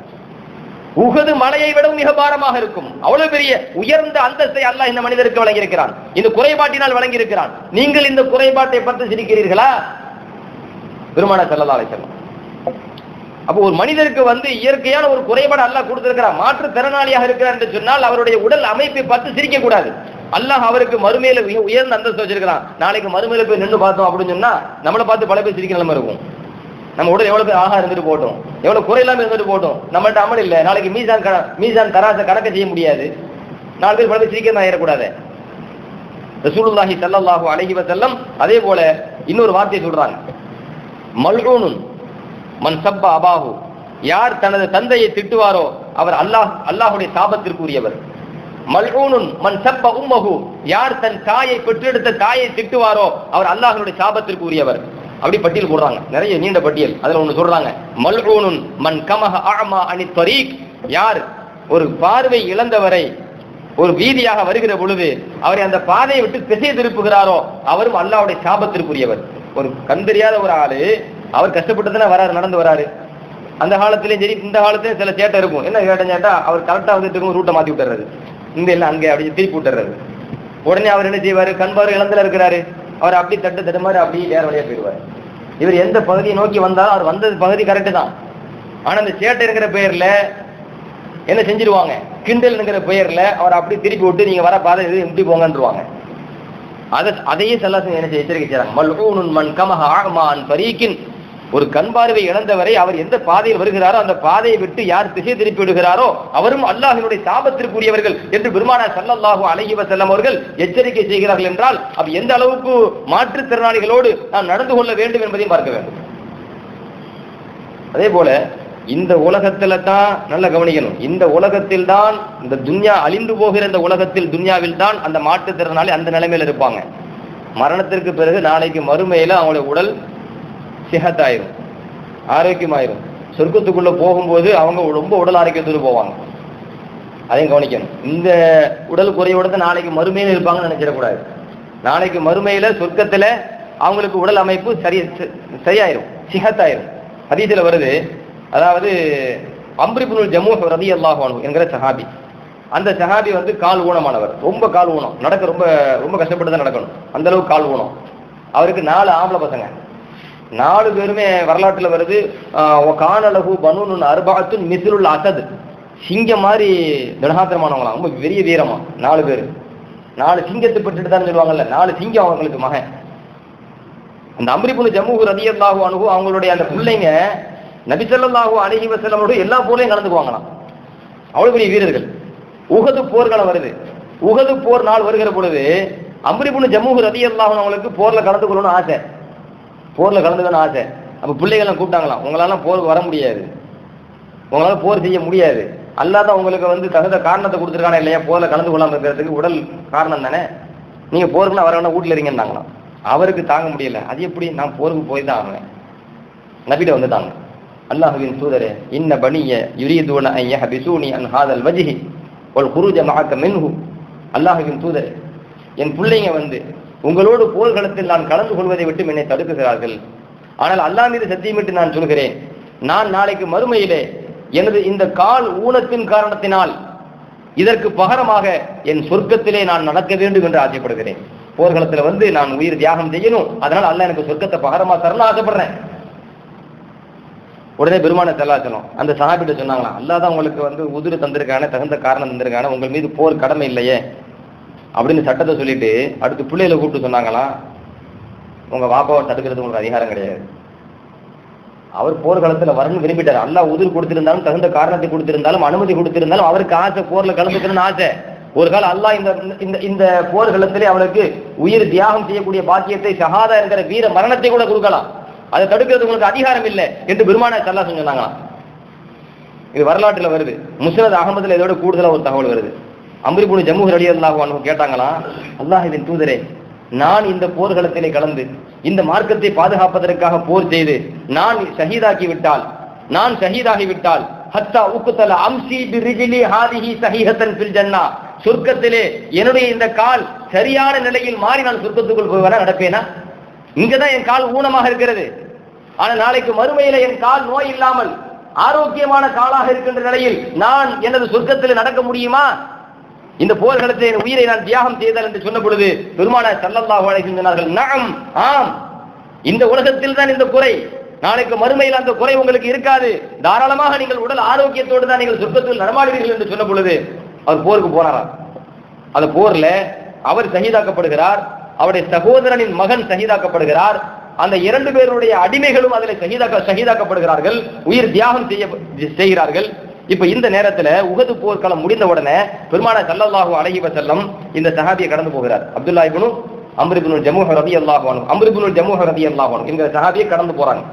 உகது மலையை விட மிக பாரமாக இருக்கும். அவ்வளவு பெரிய உயர்ந்த அந்தஸ்தை அல்லாஹ் இந்த மனிதருக்கு வழங்கியிருக்கிறான். இந்த குறைபாட்டினால் வழங்கியிருக்கிறான். நீங்கள் இந்த குறைபாட்டை பற்றி சிரிக்கிறீர்களா? பெருமான செல்லல்லா அலைச்சல்லாம் அப்போ ஒரு மனிதருக்கு வந்து இயற்கையான ஒரு குறைபாடு அல்லாஹ் கொடுத்திருக்கிறார் மாற்று திறனாளியாக இருக்கிறார் என்று சொன்னால் அவருடைய உடல் அமைப்பை பார்த்து சிரிக்க கூடாது அல்லாஹ் அவருக்கு மறுமையில மிக உயர்ந்த அந்தஸ்து வச்சிருக்கிறான். நாளைக்கு மறுமையில போய் நின்று பார்த்தோம் அப்படின்னு சொன்னா நம்மளை பார்த்து பல பேர் சிரிக்க நிலைமை இருக்கும். நம்ம உடல் எவ்வளவு பேர் ஆகா இருந்துட்டு போட்டோம் எவ்வளவு குறையில்லாம இருந்துட்டு போட்டோம் நம்மள்ட்ட அமல் இல்லை. நாளைக்கு மீசான் கண மீசான் தராச கணக்க செய்ய முடியாது. நாலு பேர் பல பேர் சிரிக்க தான் ஏறக்கூடாது. ரசூலுல்லாஹி சல்லாஹு அலைஹி செல்லம் அதே போல இன்னொரு வார்த்தையை சொல்றாங்க. மல்ஊனுன் மன் சப்ப அபாஹு. யார் தனது தந்தையை திட்டுவாரோ அவர் அல்லாஹ் அல்லாஹுடைய சாபத்திற்குரியவர். மல்ஊனுன் மன் சப்ப உம்மஹு. யார் தன் தாயை பெற்றெடுத்த தாயை திட்டுவாரோ அவர் அல்லாஹனுடைய சாபத்திற்கு உரியவர். அப்படி பட்டியல் போடுறாங்க. நிறைய நீண்ட பட்டியல். அதுல ஒன்று சொல்றாங்க. மல்ஊனுன் மன் கமஹ ஆமா அணி தரீக். யார் ஒரு பார்வை இழந்தவரை ஒரு வீதியாக வருகிற பொழுது அவரை அந்த பாதையை விட்டு திசை திருப்புகிறாரோ அவரும் அல்லாவுடைய சாபத்திற்குரியவர் ஒரு கண் தெரியாத ஒரு ஆளு அவர் கஷ்டப்பட்டு தானே வராரு நடந்து வராரு. அந்த காலத்திலேயும் சரி இந்த காலத்திலேயும் சில சேட்டை இருக்கும். என்ன கேட்டேன் சேட்டா அவர் கரெக்டாக வந்துட்டு இருக்கும் ரூட்டை மாற்றி விட்டுறது இங்க இல்லை அங்கே அப்படி திருப்பி விட்டுறது உடனே அவர் என்ன செய்வாரு? கண்பார் இழந்துல இருக்கிறாரு. அவர் அப்படி தட்டு தட்டு மாதிரி அப்படியே வேற வழியா போயிடுவார். இவர் எந்த பகுதியை நோக்கி வந்தாலும் அவர் வந்தது பகுதி கரெக்டு தான். ஆனா அந்த இருக்கிற பெயர்ல என்ன செஞ்சிருவாங்க? கிண்டல்ங்கிற பெயர்ல அவர் அப்படி திருப்பி விட்டு நீங்க வர பாதை இது இப்படி போங்கன்றுவாங்க. அதை அதையே செல்லாசன் என்ன செய்ய எச்சரிக்கை செய்யறாங்க மல்ஹூனுன் மன் கமஹ ஆகமான் பரீக்கின் ஒரு கண் பார்வை இழந்தவரை அவர் எந்த பாதையில் வருகிறாரோ அந்த பாதையை விட்டு யார் திசை திருப்பி விடுகிறாரோ அவரும் அல்லாஹினுடைய சாபத்திற்குரியவர்கள் என்று பெருமானார் ஸல்லல்லாஹு அலைஹி செல்லம் அவர்கள் எச்சரிக்கை செய்கிறார்கள் என்றால் அவர் எந்த அளவுக்கு மாற்றுத்திறனாளிகளோடு நாம் நடந்து கொள்ள வேண்டும் என்பதையும் பார்க்க வேண்டும். அதே போல இந்த உலகத்துல தான் நல்ல கவனிக்கணும். இந்த உலகத்தில் தான் இந்த துன்யா அழிந்து போகிற இந்த உலகத்தில் துன்யாவில் தான் அந்த மாற்றுத்திறனாளி அந்த நிலைமையில இருப்பாங்க. மரணத்திற்கு பிறகு நாளைக்கு மறுமையில அவங்களுடைய உடல் சிஹத்தாயிரும் ஆரோக்கியமாயிரும். சொர்க்கத்துக்குள்ள போகும்போது அவங்க ரொம்ப உடல் ஆரோக்கியத்தோடு போவாங்க. அதையும் கவனிக்கணும். இந்த உடல் குறையோட தான் நாளைக்கு மறுமையில இருப்பாங்கன்னு நினைச்சிடக்கூடாது. நாளைக்கு மறுமையில சொர்க்கத்துல அவங்களுக்கு உடல் அமைப்பு சரி சரியாயிரும். சிஹத்தாயிரும். ஹதீஸ்ல வருது அதாவது அம்ரிபுனுல் ஜம்மு ரதி அல்லாஹானு என்கிற சஹாபி. அந்த சஹாபி வந்து கால் ஊனமானவர். ரொம்ப கால் ஊனம். நடக்க ரொம்ப ரொம்ப கஷ்டப்பட்டு தான் நடக்கணும். அந்தளவுக்கு கால் ஊனம். அவருக்கு நாலு ஆம்பளை பசங்க. நாலு பேருமே வரலாற்றில் வருது. கானலகு பனூன் அர்பாத்துன் மிசிலுல் அசது. சிங்கம் மாதிரி திடகாத்திரமானவங்களாம் ரொம்ப பெரிய வீரமா. நாலு பேர். நாலு சிங்கத்தை பெற்றுட்டு தான் சொல்லுவாங்கல்ல. நாலு சிங்கம் அவங்களுக்கு மகன். அந்த அம்ரிபுல் ஜம்மு ரதியல்லாஹு அனுகு அவங்களுடைய அந்த பிள்ளைங்க நபிசல்லாஹு அழகி வசல்லமோட எல்லா போர்லையும் கலந்துக்குவாங்களாம் அவ்வளோ பெரிய வீரர்கள். உகது போர்க்களம் வருது. உகது போர் நாள் வருகிற பொழுது அம்ரிபுல் ஜம்மு ரதியல்லாஹு அவங்களுக்கு போரில் கலந்து கொள்ளணும்னு ஆசை. போரில் கலந்துக்கணும்னு ஆசை. அப்போ பிள்ளைகள்லாம் கூப்பிட்டாங்களாம். உங்களாலாம் போருக்கு வர முடியாது. உங்களால் போர் செய்ய முடியாது. அல்லாத உங்களுக்கு வந்து தகுந்த காரணத்தை கொடுத்துருக்கானே இல்லையா? போரில் கலந்து கொள்ளாம இருக்கிறதுக்கு உடல் காரணம் தானே? நீங்கள் போருக்குலாம் வர வேணா வீட்டுல இருங்கன்னாங்களாம். அவருக்கு தாங்க முடியல. அது எப்படி? நான் போருக்கு போய் தான் ஆகுவேன் நபிட்ட வந்துட்டாங்க. அல்லாஹுவின் தூதரே இன்ன யுரிய யுரீதுன ஐயா பிசூனி அன் ஹாதல் வஜிஹி ஒரு குருஜ மகாக்க மின்ஹு. அல்லாஹுவின் தூதரே என் பிள்ளைங்க வந்து உங்களோடு போர்க்களத்தில் நான் கலந்து கொள்வதை விட்டு என்னை தடுக்குகிறார்கள் ஆனால் அல்லாஹ் மீது சத்தியமிட்டு நான் சொல்கிறேன். நான் நாளைக்கு மறுமையிலே எனது இந்த கால் ஊனத்தின் காரணத்தினால் இதற்கு பகரமாக என் சொர்க்கத்திலே நான் நடக்க வேண்டும் என்று ஆசைப்படுகிறேன். போர்க்களத்தில் வந்து நான் உயிர் தியாகம் செய்யணும். அதனால் அல்லாஹ் எனக்கு சொர்க்கத்தை பகரமா தரணும்னு ஆசைப்படுறேன். உடனே பெருமான செல்லாச்சலம் அந்த சஹாபிட்ட சொன்னாங்களா அல்லாதான் உங்களுக்கு வந்து உதிர் தந்திருக்கான தகுந்த காரணம் தந்திருக்கான உங்கள் மீது போர் கடமை இல்லையே. அப்படின்னு சட்டத்தை சொல்லிட்டு அடுத்து பிள்ளைகளை கூப்பிட்டு சொன்னாங்களாம் உங்க பாப்பாவை தடுக்கிறது உங்களுக்கு அதிகாரம் கிடையாது. அவர் போர்க்களத்துல வரணும்னு விரும்பிட்டார். அல்லா உதிர் கொடுத்திருந்தாலும் தகுந்த காரணத்தை கொடுத்திருந்தாலும் அனுமதி கொடுத்திருந்தாலும் அவருக்கு ஆசை போர்ல கலந்துக்கணும்னு ஆசை. ஒரு காலம் அல்லாஹ் இந்த இந்த இந்த போர்க்களத்திலே அவனுக்கு உயிர் தியாகம் செய்யக்கூடிய பாக்கியத்தை சகாதா என்கிற வீர மரணத்தை கூட கொடுக்கலாம். அதை தடுக்கிறது உங்களுக்கு அதிகாரம் இல்லை என்று பெருமான சல்லா சொன்னாங்களாம். இது வரலாற்றுல வருது. முஸ்னத் அகமதுல இதோட கூடுதலா ஒரு தகவல் வருது. அம்பரிபுனு ஜம்மு அலி அல்லாஹ் கேட்டாங்களா அல்லாஹ் தூதரே நான் இந்த போர்க்களத்திலே கலந்து இந்த மார்க்கத்தை பாதுகாப்பதற்காக போர் செய்து நான் ஷஹீதாக்கி விட்டால் நான் ஷஹீதாகி விட்டால் ஹத்தா உக்குத்தல அம்சி பிரிஜிலி ஹாதிஹி ஜன்னா சொர்க்கத்திலே என்னுடைய இந்த கால் சரியான நிலையில் மாறி நான் சொர்க்கத்துக்குள் போய் வர நடப்பேனா? இங்கதான் என் கால் ஊனமாக இருக்கிறது. ஆனா நாளைக்கு மறுமையில என் கால் நோய் இல்லாமல் ஆரோக்கியமான காலாக இருக்கின்ற நிலையில் நான் எனது சொர்க்கத்தில் நடக்க முடியுமா? இந்த போர்க்களத்தில் என் உயிரை நான் தியாகம் செய்தால் என்று சொன்ன பொழுது பெருமானார் ஸல்லல்லாஹு அலைஹி வஸல்லம் சொன்னார்கள் ஆம். இந்த உலகத்தில் தான் இந்த குறை. நாளைக்கு மறுமையில் அந்த குறை உங்களுக்கு இருக்காது. தாராளமாக நீங்கள் உடல் ஆரோக்கியத்தோடு தான் நீங்கள் சொர்க்கத்தில் நடமாடுவீர்கள் என்று சொன்ன பொழுது அவர் போருக்கு போனாராம் அந்த போர்ல அவர் சகிதாக்கப்படுகிறார் அவருடைய சகோதரனின் மகன் சகிதாக்கப்படுகிறார் அந்த இரண்டு பேருடைய அடிமைகளும் அதில் சகிதாக்க சகிதாக்கப்படுகிறார்கள் உயிர் தியாகம் செய்ய செய்கிறார்கள். இப்ப இந்த நேரத்துல உகது போர்க்களம் முடிந்த உடனே பெருமான சல்லல்லாஹு அலைஹி செல்லம் இந்த சஹாபியை கடந்து போகிறார். அப்துல்லா இப்னு அம்ர் இப்னு ரதி ரலியல்லாஹு அன்ஹு. அம்ர் ரதி ஜமூஹ் என்கிற இந்த சஹாபியை கடந்து போறாங்க.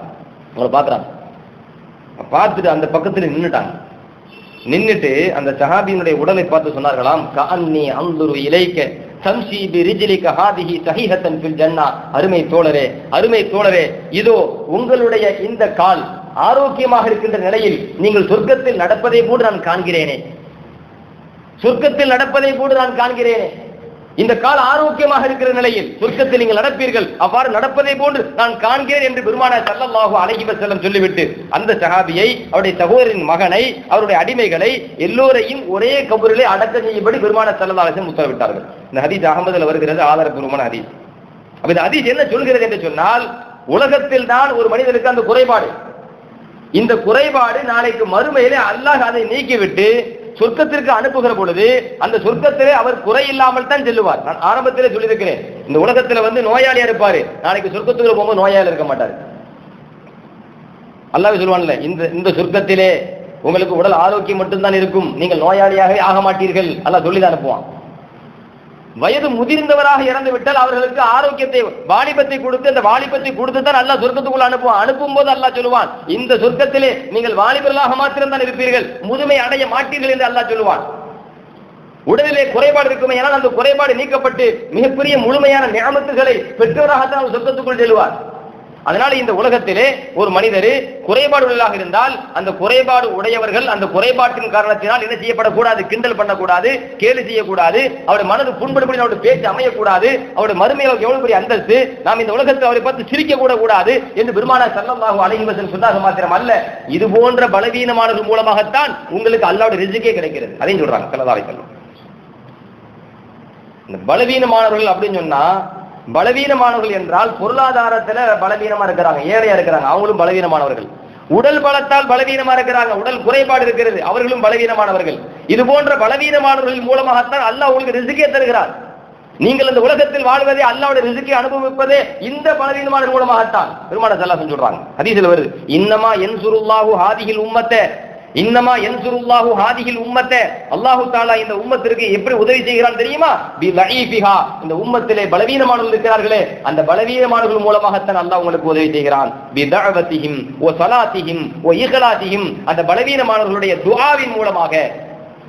அவங்களை பாக்குறாங்க. பார்த்துட்டு அந்த பக்கத்துல நின்னுட்டாங்க. நின்னுட்டு அந்த சஹாபியினுடைய உடலை பார்த்து சொன்னார்களாம் கஅன்னி அந்துரு இலைக்க தம்சி பி ஹாதிஹி சஹீஹத்தன் ஃபில் ஜன்னா. அருமை தோழரே அருமை தோழரே இதோ உங்களுடைய இந்த கால் ஆரோக்கியமாக இருக்கின்ற நிலையில் நீங்கள் சொர்க்கத்தில் நடப்பதை கூட நான் காண்கிறேனே. சொர்க்கத்தில் நடப்பதை போன்று நான் காண்கிறேனே. இந்த கால் ஆரோக்கியமாக இருக்கிற நிலையில் சொர்க்கத்தில் நீங்கள் நடப்பீர்கள். அவ்வாறு நடப்பதை போன்று நான் காண்கிறேன் என்று பெருமான சல்லல்லாஹு அழகி செல்லம் சொல்லிவிட்டு அந்த சஹாபியை அவருடைய சகோதரின் மகனை அவருடைய அடிமைகளை எல்லோரையும் ஒரே கபூரிலே அடக்கம் செய்யும்படி பெருமான சல்லல்லாஹு உத்தரவிட்டார்கள். இந்த ஹதீஸ் அகமதுல வருகிறது ஆதாரபூர்வமான ஹதீஸ். அப்ப இந்த ஹதீஸ் என்ன சொல்கிறது என்று சொன்னால் உலகத்தில் தான் ஒரு மனிதனுக்கு அந்த குறைபாடு. இந்த குறைபாடு நாளைக்கு மறுமையிலே அல்லாஹ் அதை நீக்கிவிட்டு சொர்க்கத்திற்கு அனுப்புகிற பொழுது அந்த சொர்க்கத்திலே அவர் குறை இல்லாமல் தான் செல்லுவார். நான் ஆரம்பத்திலே சொல்லியிருக்கிறேன். இந்த உலகத்துல வந்து நோயாளியா இருப்பாரு. நாளைக்கு சொர்க்கத்துக்குள்ள போகும்போது நோயாளி இருக்க மாட்டாரு. அல்லாஹ் சொல்லுவான்ல இந்த இந்த சொர்க்கத்திலே உங்களுக்கு உடல் ஆரோக்கியம் மட்டும்தான் இருக்கும். நீங்கள் நோயாளியாகவே ஆக மாட்டீர்கள். அல்லாஹ் சொல்லி தான் அனுப்புவான். வயது முதிர்ந்தவராக இறந்து விட்டால் அவர்களுக்கு ஆரோக்கியத்தை வாலிபத்தை கொடுத்து அந்த வாலிபத்தை கொடுத்து தான் அல்லா சொர்க்கத்துக்குள்ள அனுப்புவான். அனுப்பும் போது அல்லா சொல்லுவான் இந்த சொர்க்கத்திலே நீங்கள் வாலிபர்களாக மாத்திரம்தான் இருப்பீர்கள் முதுமை அடைய மாட்டீர்கள் என்று அல்லாஹ் சொல்லுவான். உடலிலே குறைபாடு இருக்குமே ஆனால் அந்த குறைபாடு நீக்கப்பட்டு மிகப்பெரிய முழுமையான நியமத்துகளை பெற்றவராகத்தான் அவர் சொர்க்கத்துக்குள் செல்வார் அதனால இந்த உலகத்திலே ஒரு மனிதர் குறைபாடு உள்ளாக இருந்தால் அந்த குறைபாடு உடையவர்கள் அந்த குறைபாட்டின் காரணத்தினால் என்ன செய்யப்படக்கூடாது? கிண்டல் பண்ணக்கூடாது கேலி செய்யக்கூடாது அவருடைய மனது புண்படுபடி அவருடைய பேச்சு அமையக்கூடாது அவருடைய மறுமையில் எவ்வளவு பெரிய அந்தஸ்து நாம் இந்த உலகத்தில் அவரை பார்த்து சிரிக்க கூட கூடாது என்று பெருமான சல்லமாக அலைஹி சொன்னாக மாத்திரம் அல்ல. இது போன்ற பலவீனமானவர்கள் மூலமாகத்தான் உங்களுக்கு அல்லாவுடைய ரிஜிக்கே கிடைக்கிறது. அதையும் சொல்றாங்க சல்லல்லாஹு சொல்லும் இந்த பலவீனமானவர்கள் அப்படின்னு சொன்னா பலவீனமானவர்கள் என்றால் பொருளாதாரத்துல பலவீனமா இருக்கிறாங்க ஏழையா இருக்கிறாங்க. அவங்களும் பலவீனமானவர்கள். உடல் பலத்தால் பலவீனமா இருக்கிறாங்க. உடல் குறைபாடு இருக்கிறது. அவர்களும் பலவீனமானவர்கள். இது போன்ற பலவீனமானவர்கள் மூலமாகத்தான் அல்லாஹ் உங்களுக்கு ரிசுக்கே தருகிறார். நீங்கள் இந்த உலகத்தில் வாழ்வதே அல்லாவுடைய ரிசுக்கை அனுபவிப்பதே இந்த பலவீனமான மூலமாகத்தான். பெருமான சல்லா சொல்றாங்க. அதிசல் வருது இன்னமா என்சுருல்லாஹு ஹாதிகில் உம்மத்தை இன்னமா என்சுருல்லாஹு ஹாதிகில் உம்மத்தை அல்லாஹு தாலா இந்த உம்மத்திற்கு எப்படி உதவி செய்கிறான் தெரியுமா? பி லஈஃபிஹா இந்த உம்மத்திலே பலவீனமானவர்கள் இருக்கிறார்களே அந்த பலவீனமானவர்கள் மூலமாகத்தான் அல்லாஹ் உங்களுக்கு உதவி செய்கிறான். பி தஅவத்திஹிம் ஓ சலாத்திஹிம் ஓ இஹலாத்திஹிம் அந்த பலவீனமானவர்களுடைய துஆவின் மூலமாக.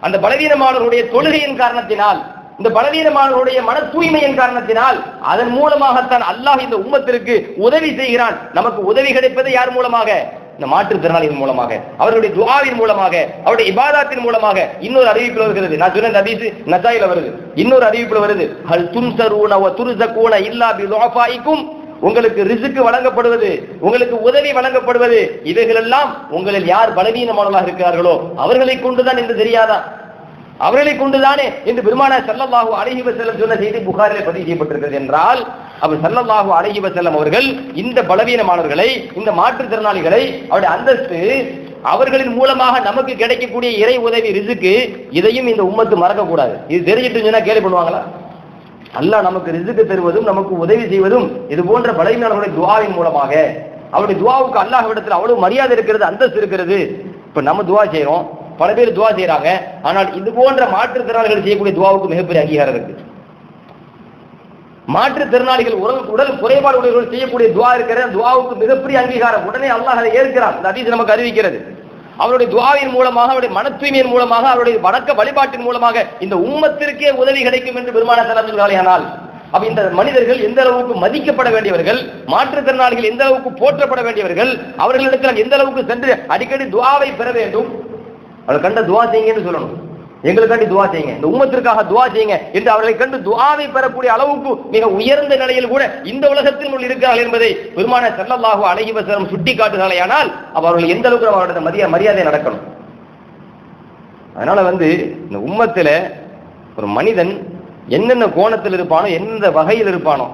அந்த பலவீனமானவர்களுடைய தொழுகையின் காரணத்தினால் இந்த பலவீனமானவருடைய மன தூய்மையின் காரணத்தினால் அதன் மூலமாகத்தான் அல்லாஹ் இந்த உம்மத்திற்கு உதவி செய்கிறான். நமக்கு உதவி கிடைப்பது யார் மூலமாக? இந்த மாற்றுத்திறனாளிகள் மூலமாக அவர்களுடைய துவாவின் மூலமாக அவருடைய இபாதாத்தின் மூலமாக இன்னொரு அறிவிப்பில் வருகிறது. நான் சொன்ன ஹதீஸ் நசாயில வருது. இன்னொரு அறிவிப்பில் வருது. ஹல் துன்சரூன வ துர்ஸகூன இல்லா பி துஆஃபாயிக்கும் உங்களுக்கு ரிசுக்கு வழங்கப்படுவது உங்களுக்கு உதவி வழங்கப்படுவது இவைகள் எல்லாம் உங்களில் யார் பலவீனமானவர்களாக இருக்கிறார்களோ அவர்களை கொண்டுதான் என்று தெரியாதா? அவர்களை கொண்டுதானே என்று பெருமான செல்லமாக அலைஹி செல்லம் சொன்ன செய்தி புகாரில் பதிவு செய்யப்பட்டிருக்கிறது என்றால் அவர் சல்லல்லாஹு அழகிவ செல்லம் அவர்கள் இந்த பலவீனமானவர்களை இந்த மாற்றுத்திறனாளிகளை அவருடைய அந்தஸ்து அவர்களின் மூலமாக நமக்கு கிடைக்கக்கூடிய இறை உதவி ரிசுக்கு இதையும் இந்த உம்மத்து மறக்கக்கூடாது. இது தெரிஞ்சிட்டு சொன்னா கேள்வி பண்ணுவாங்களா? அல்லாஹ் நமக்கு ரிசுக்கு தருவதும் நமக்கு உதவி செய்வதும் இது போன்ற பலவீனர்களுடைய துவாவின் மூலமாக. அவருடைய துவாவுக்கு அல்லாஹ்விடத்தில் அவ்வளவு மரியாதை இருக்கிறது அந்தஸ்து இருக்கிறது. இப்ப நம்ம துவா செய்யறோம் பல பேர் துவா செய்யறாங்க ஆனால் இது போன்ற மாற்றுத்திறனாளிகள் செய்யக்கூடிய துவாவுக்கு மிகப்பெரிய அங்கீகாரம் இருக்கு. மாற்றுத்திறனாளிகள் உடல் உடல் குறைபாடு உடையவர்கள் செய்யக்கூடிய துவா இருக்கிற துவாவுக்கு மிகப்பெரிய அங்கீகாரம். உடனே அல்லாஹ் அதை ஏற்கிறான் இந்த அதீஸ் நமக்கு அறிவிக்கிறது. அவருடைய துவாவின் மூலமாக அவருடைய மன தூய்மையின் மூலமாக அவருடைய வணக்க வழிபாட்டின் மூலமாக இந்த உம்மத்திற்கே உதவி கிடைக்கும் என்று பெருமான தரம் ஆனால் அப்ப இந்த மனிதர்கள் எந்த அளவுக்கு மதிக்கப்பட வேண்டியவர்கள் மாற்றுத்திறனாளிகள் எந்த அளவுக்கு போற்றப்பட வேண்டியவர்கள் அவர்களிடத்தில் எந்த அளவுக்கு சென்று அடிக்கடி துவாவை பெற வேண்டும்? அவர் கண்ட துவா செய்யுங்கன்னு சொல்லணும். எங்களுக்காண்டி துவா செய்யுங்க. இந்த உம்மத்திற்காக துவா செய்யுங்க. என்று அவர்களை கண்டு துவாவை பெறக்கூடிய அளவுக்கு மிக உயர்ந்த நிலையில் கூட இந்த உலகத்தில் உள்ள இருக்கிறார்கள் என்பதை பெருமான செல்லல்லாஹு அழகிவசனம் சுட்டி காட்டுகிறாலேயானால் அவர்கள் எந்த அளவுக்கு அவரோட மதிய மரியாதை நடக்கணும்? அதனால வந்து இந்த உம்மத்துல ஒரு மனிதன் என்னென்ன கோணத்தில் இருப்பானோ எந்த வகையில் இருப்பானோ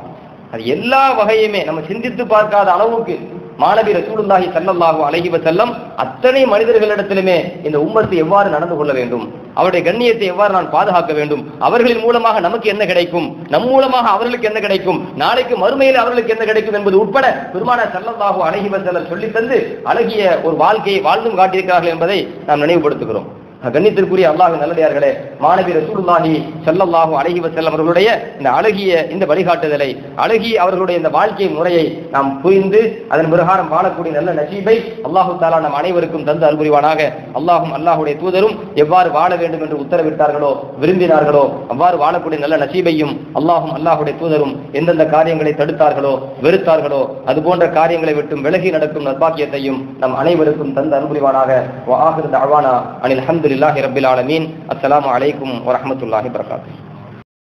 அது எல்லா வகையுமே நம்ம சிந்தித்து பார்க்காத அளவுக்கு மாணவி ரசூலுல்லாஹி ஸல்லல்லாஹு அழகிவ செல்லம் அத்தனை மனிதர்களிடத்திலுமே இந்த உம்மத்து எவ்வாறு நடந்து கொள்ள வேண்டும்? அவருடைய கண்ணியத்தை எவ்வாறு நான் பாதுகாக்க வேண்டும்? அவர்களின் மூலமாக நமக்கு என்ன கிடைக்கும்? நம் மூலமாக அவர்களுக்கு என்ன கிடைக்கும்? நாளைக்கு மறுமையில் அவர்களுக்கு என்ன கிடைக்கும் என்பது உட்பட பெருமான ஸல்லல்லாஹு அழகிவ செல்லம் சொல்லி தந்து அழகிய ஒரு வாழ்க்கையை வாழ்ந்தும் காட்டியிருக்கிறார்கள் என்பதை நாம் நினைவுபடுத்துகிறோம். கண்ணியத்திற்குரிய அல்லாஹ் நல்லடியார்களே மாணவி ரசூலுல்லாஹி ஸல்லல்லாஹு அழகி வஸல்லம் அவர்களுடைய இந்த அழகிய இந்த வழிகாட்டுதலை அழகி அவர்களுடைய இந்த வாழ்க்கை முறையை நாம் புரிந்து அதன் பிரகாரம் வாழக்கூடிய நல்ல நசீபை அல்லாஹு தாலா நம் அனைவருக்கும் தந்து அல்புரிவானாக அல்லாஹும் அல்லாஹுடைய தூதரும் எவ்வாறு வாழ வேண்டும் என்று உத்தரவிட்டார்களோ விரும்பினார்களோ அவ்வாறு வாழக்கூடிய நல்ல நசீபையும் அல்லாஹும் அல்லாஹுடைய தூதரும் எந்தெந்த காரியங்களை தடுத்தார்களோ வெறுத்தார்களோ அது போன்ற காரியங்களை விட்டும் விலகி நடக்கும் நற்பாக்கியத்தையும் நம் அனைவருக்கும் தந்து அன்புரிவானாக அனில் அஹமது لله رب العالمين. السلام عليكم ورحمة الله وبركاته.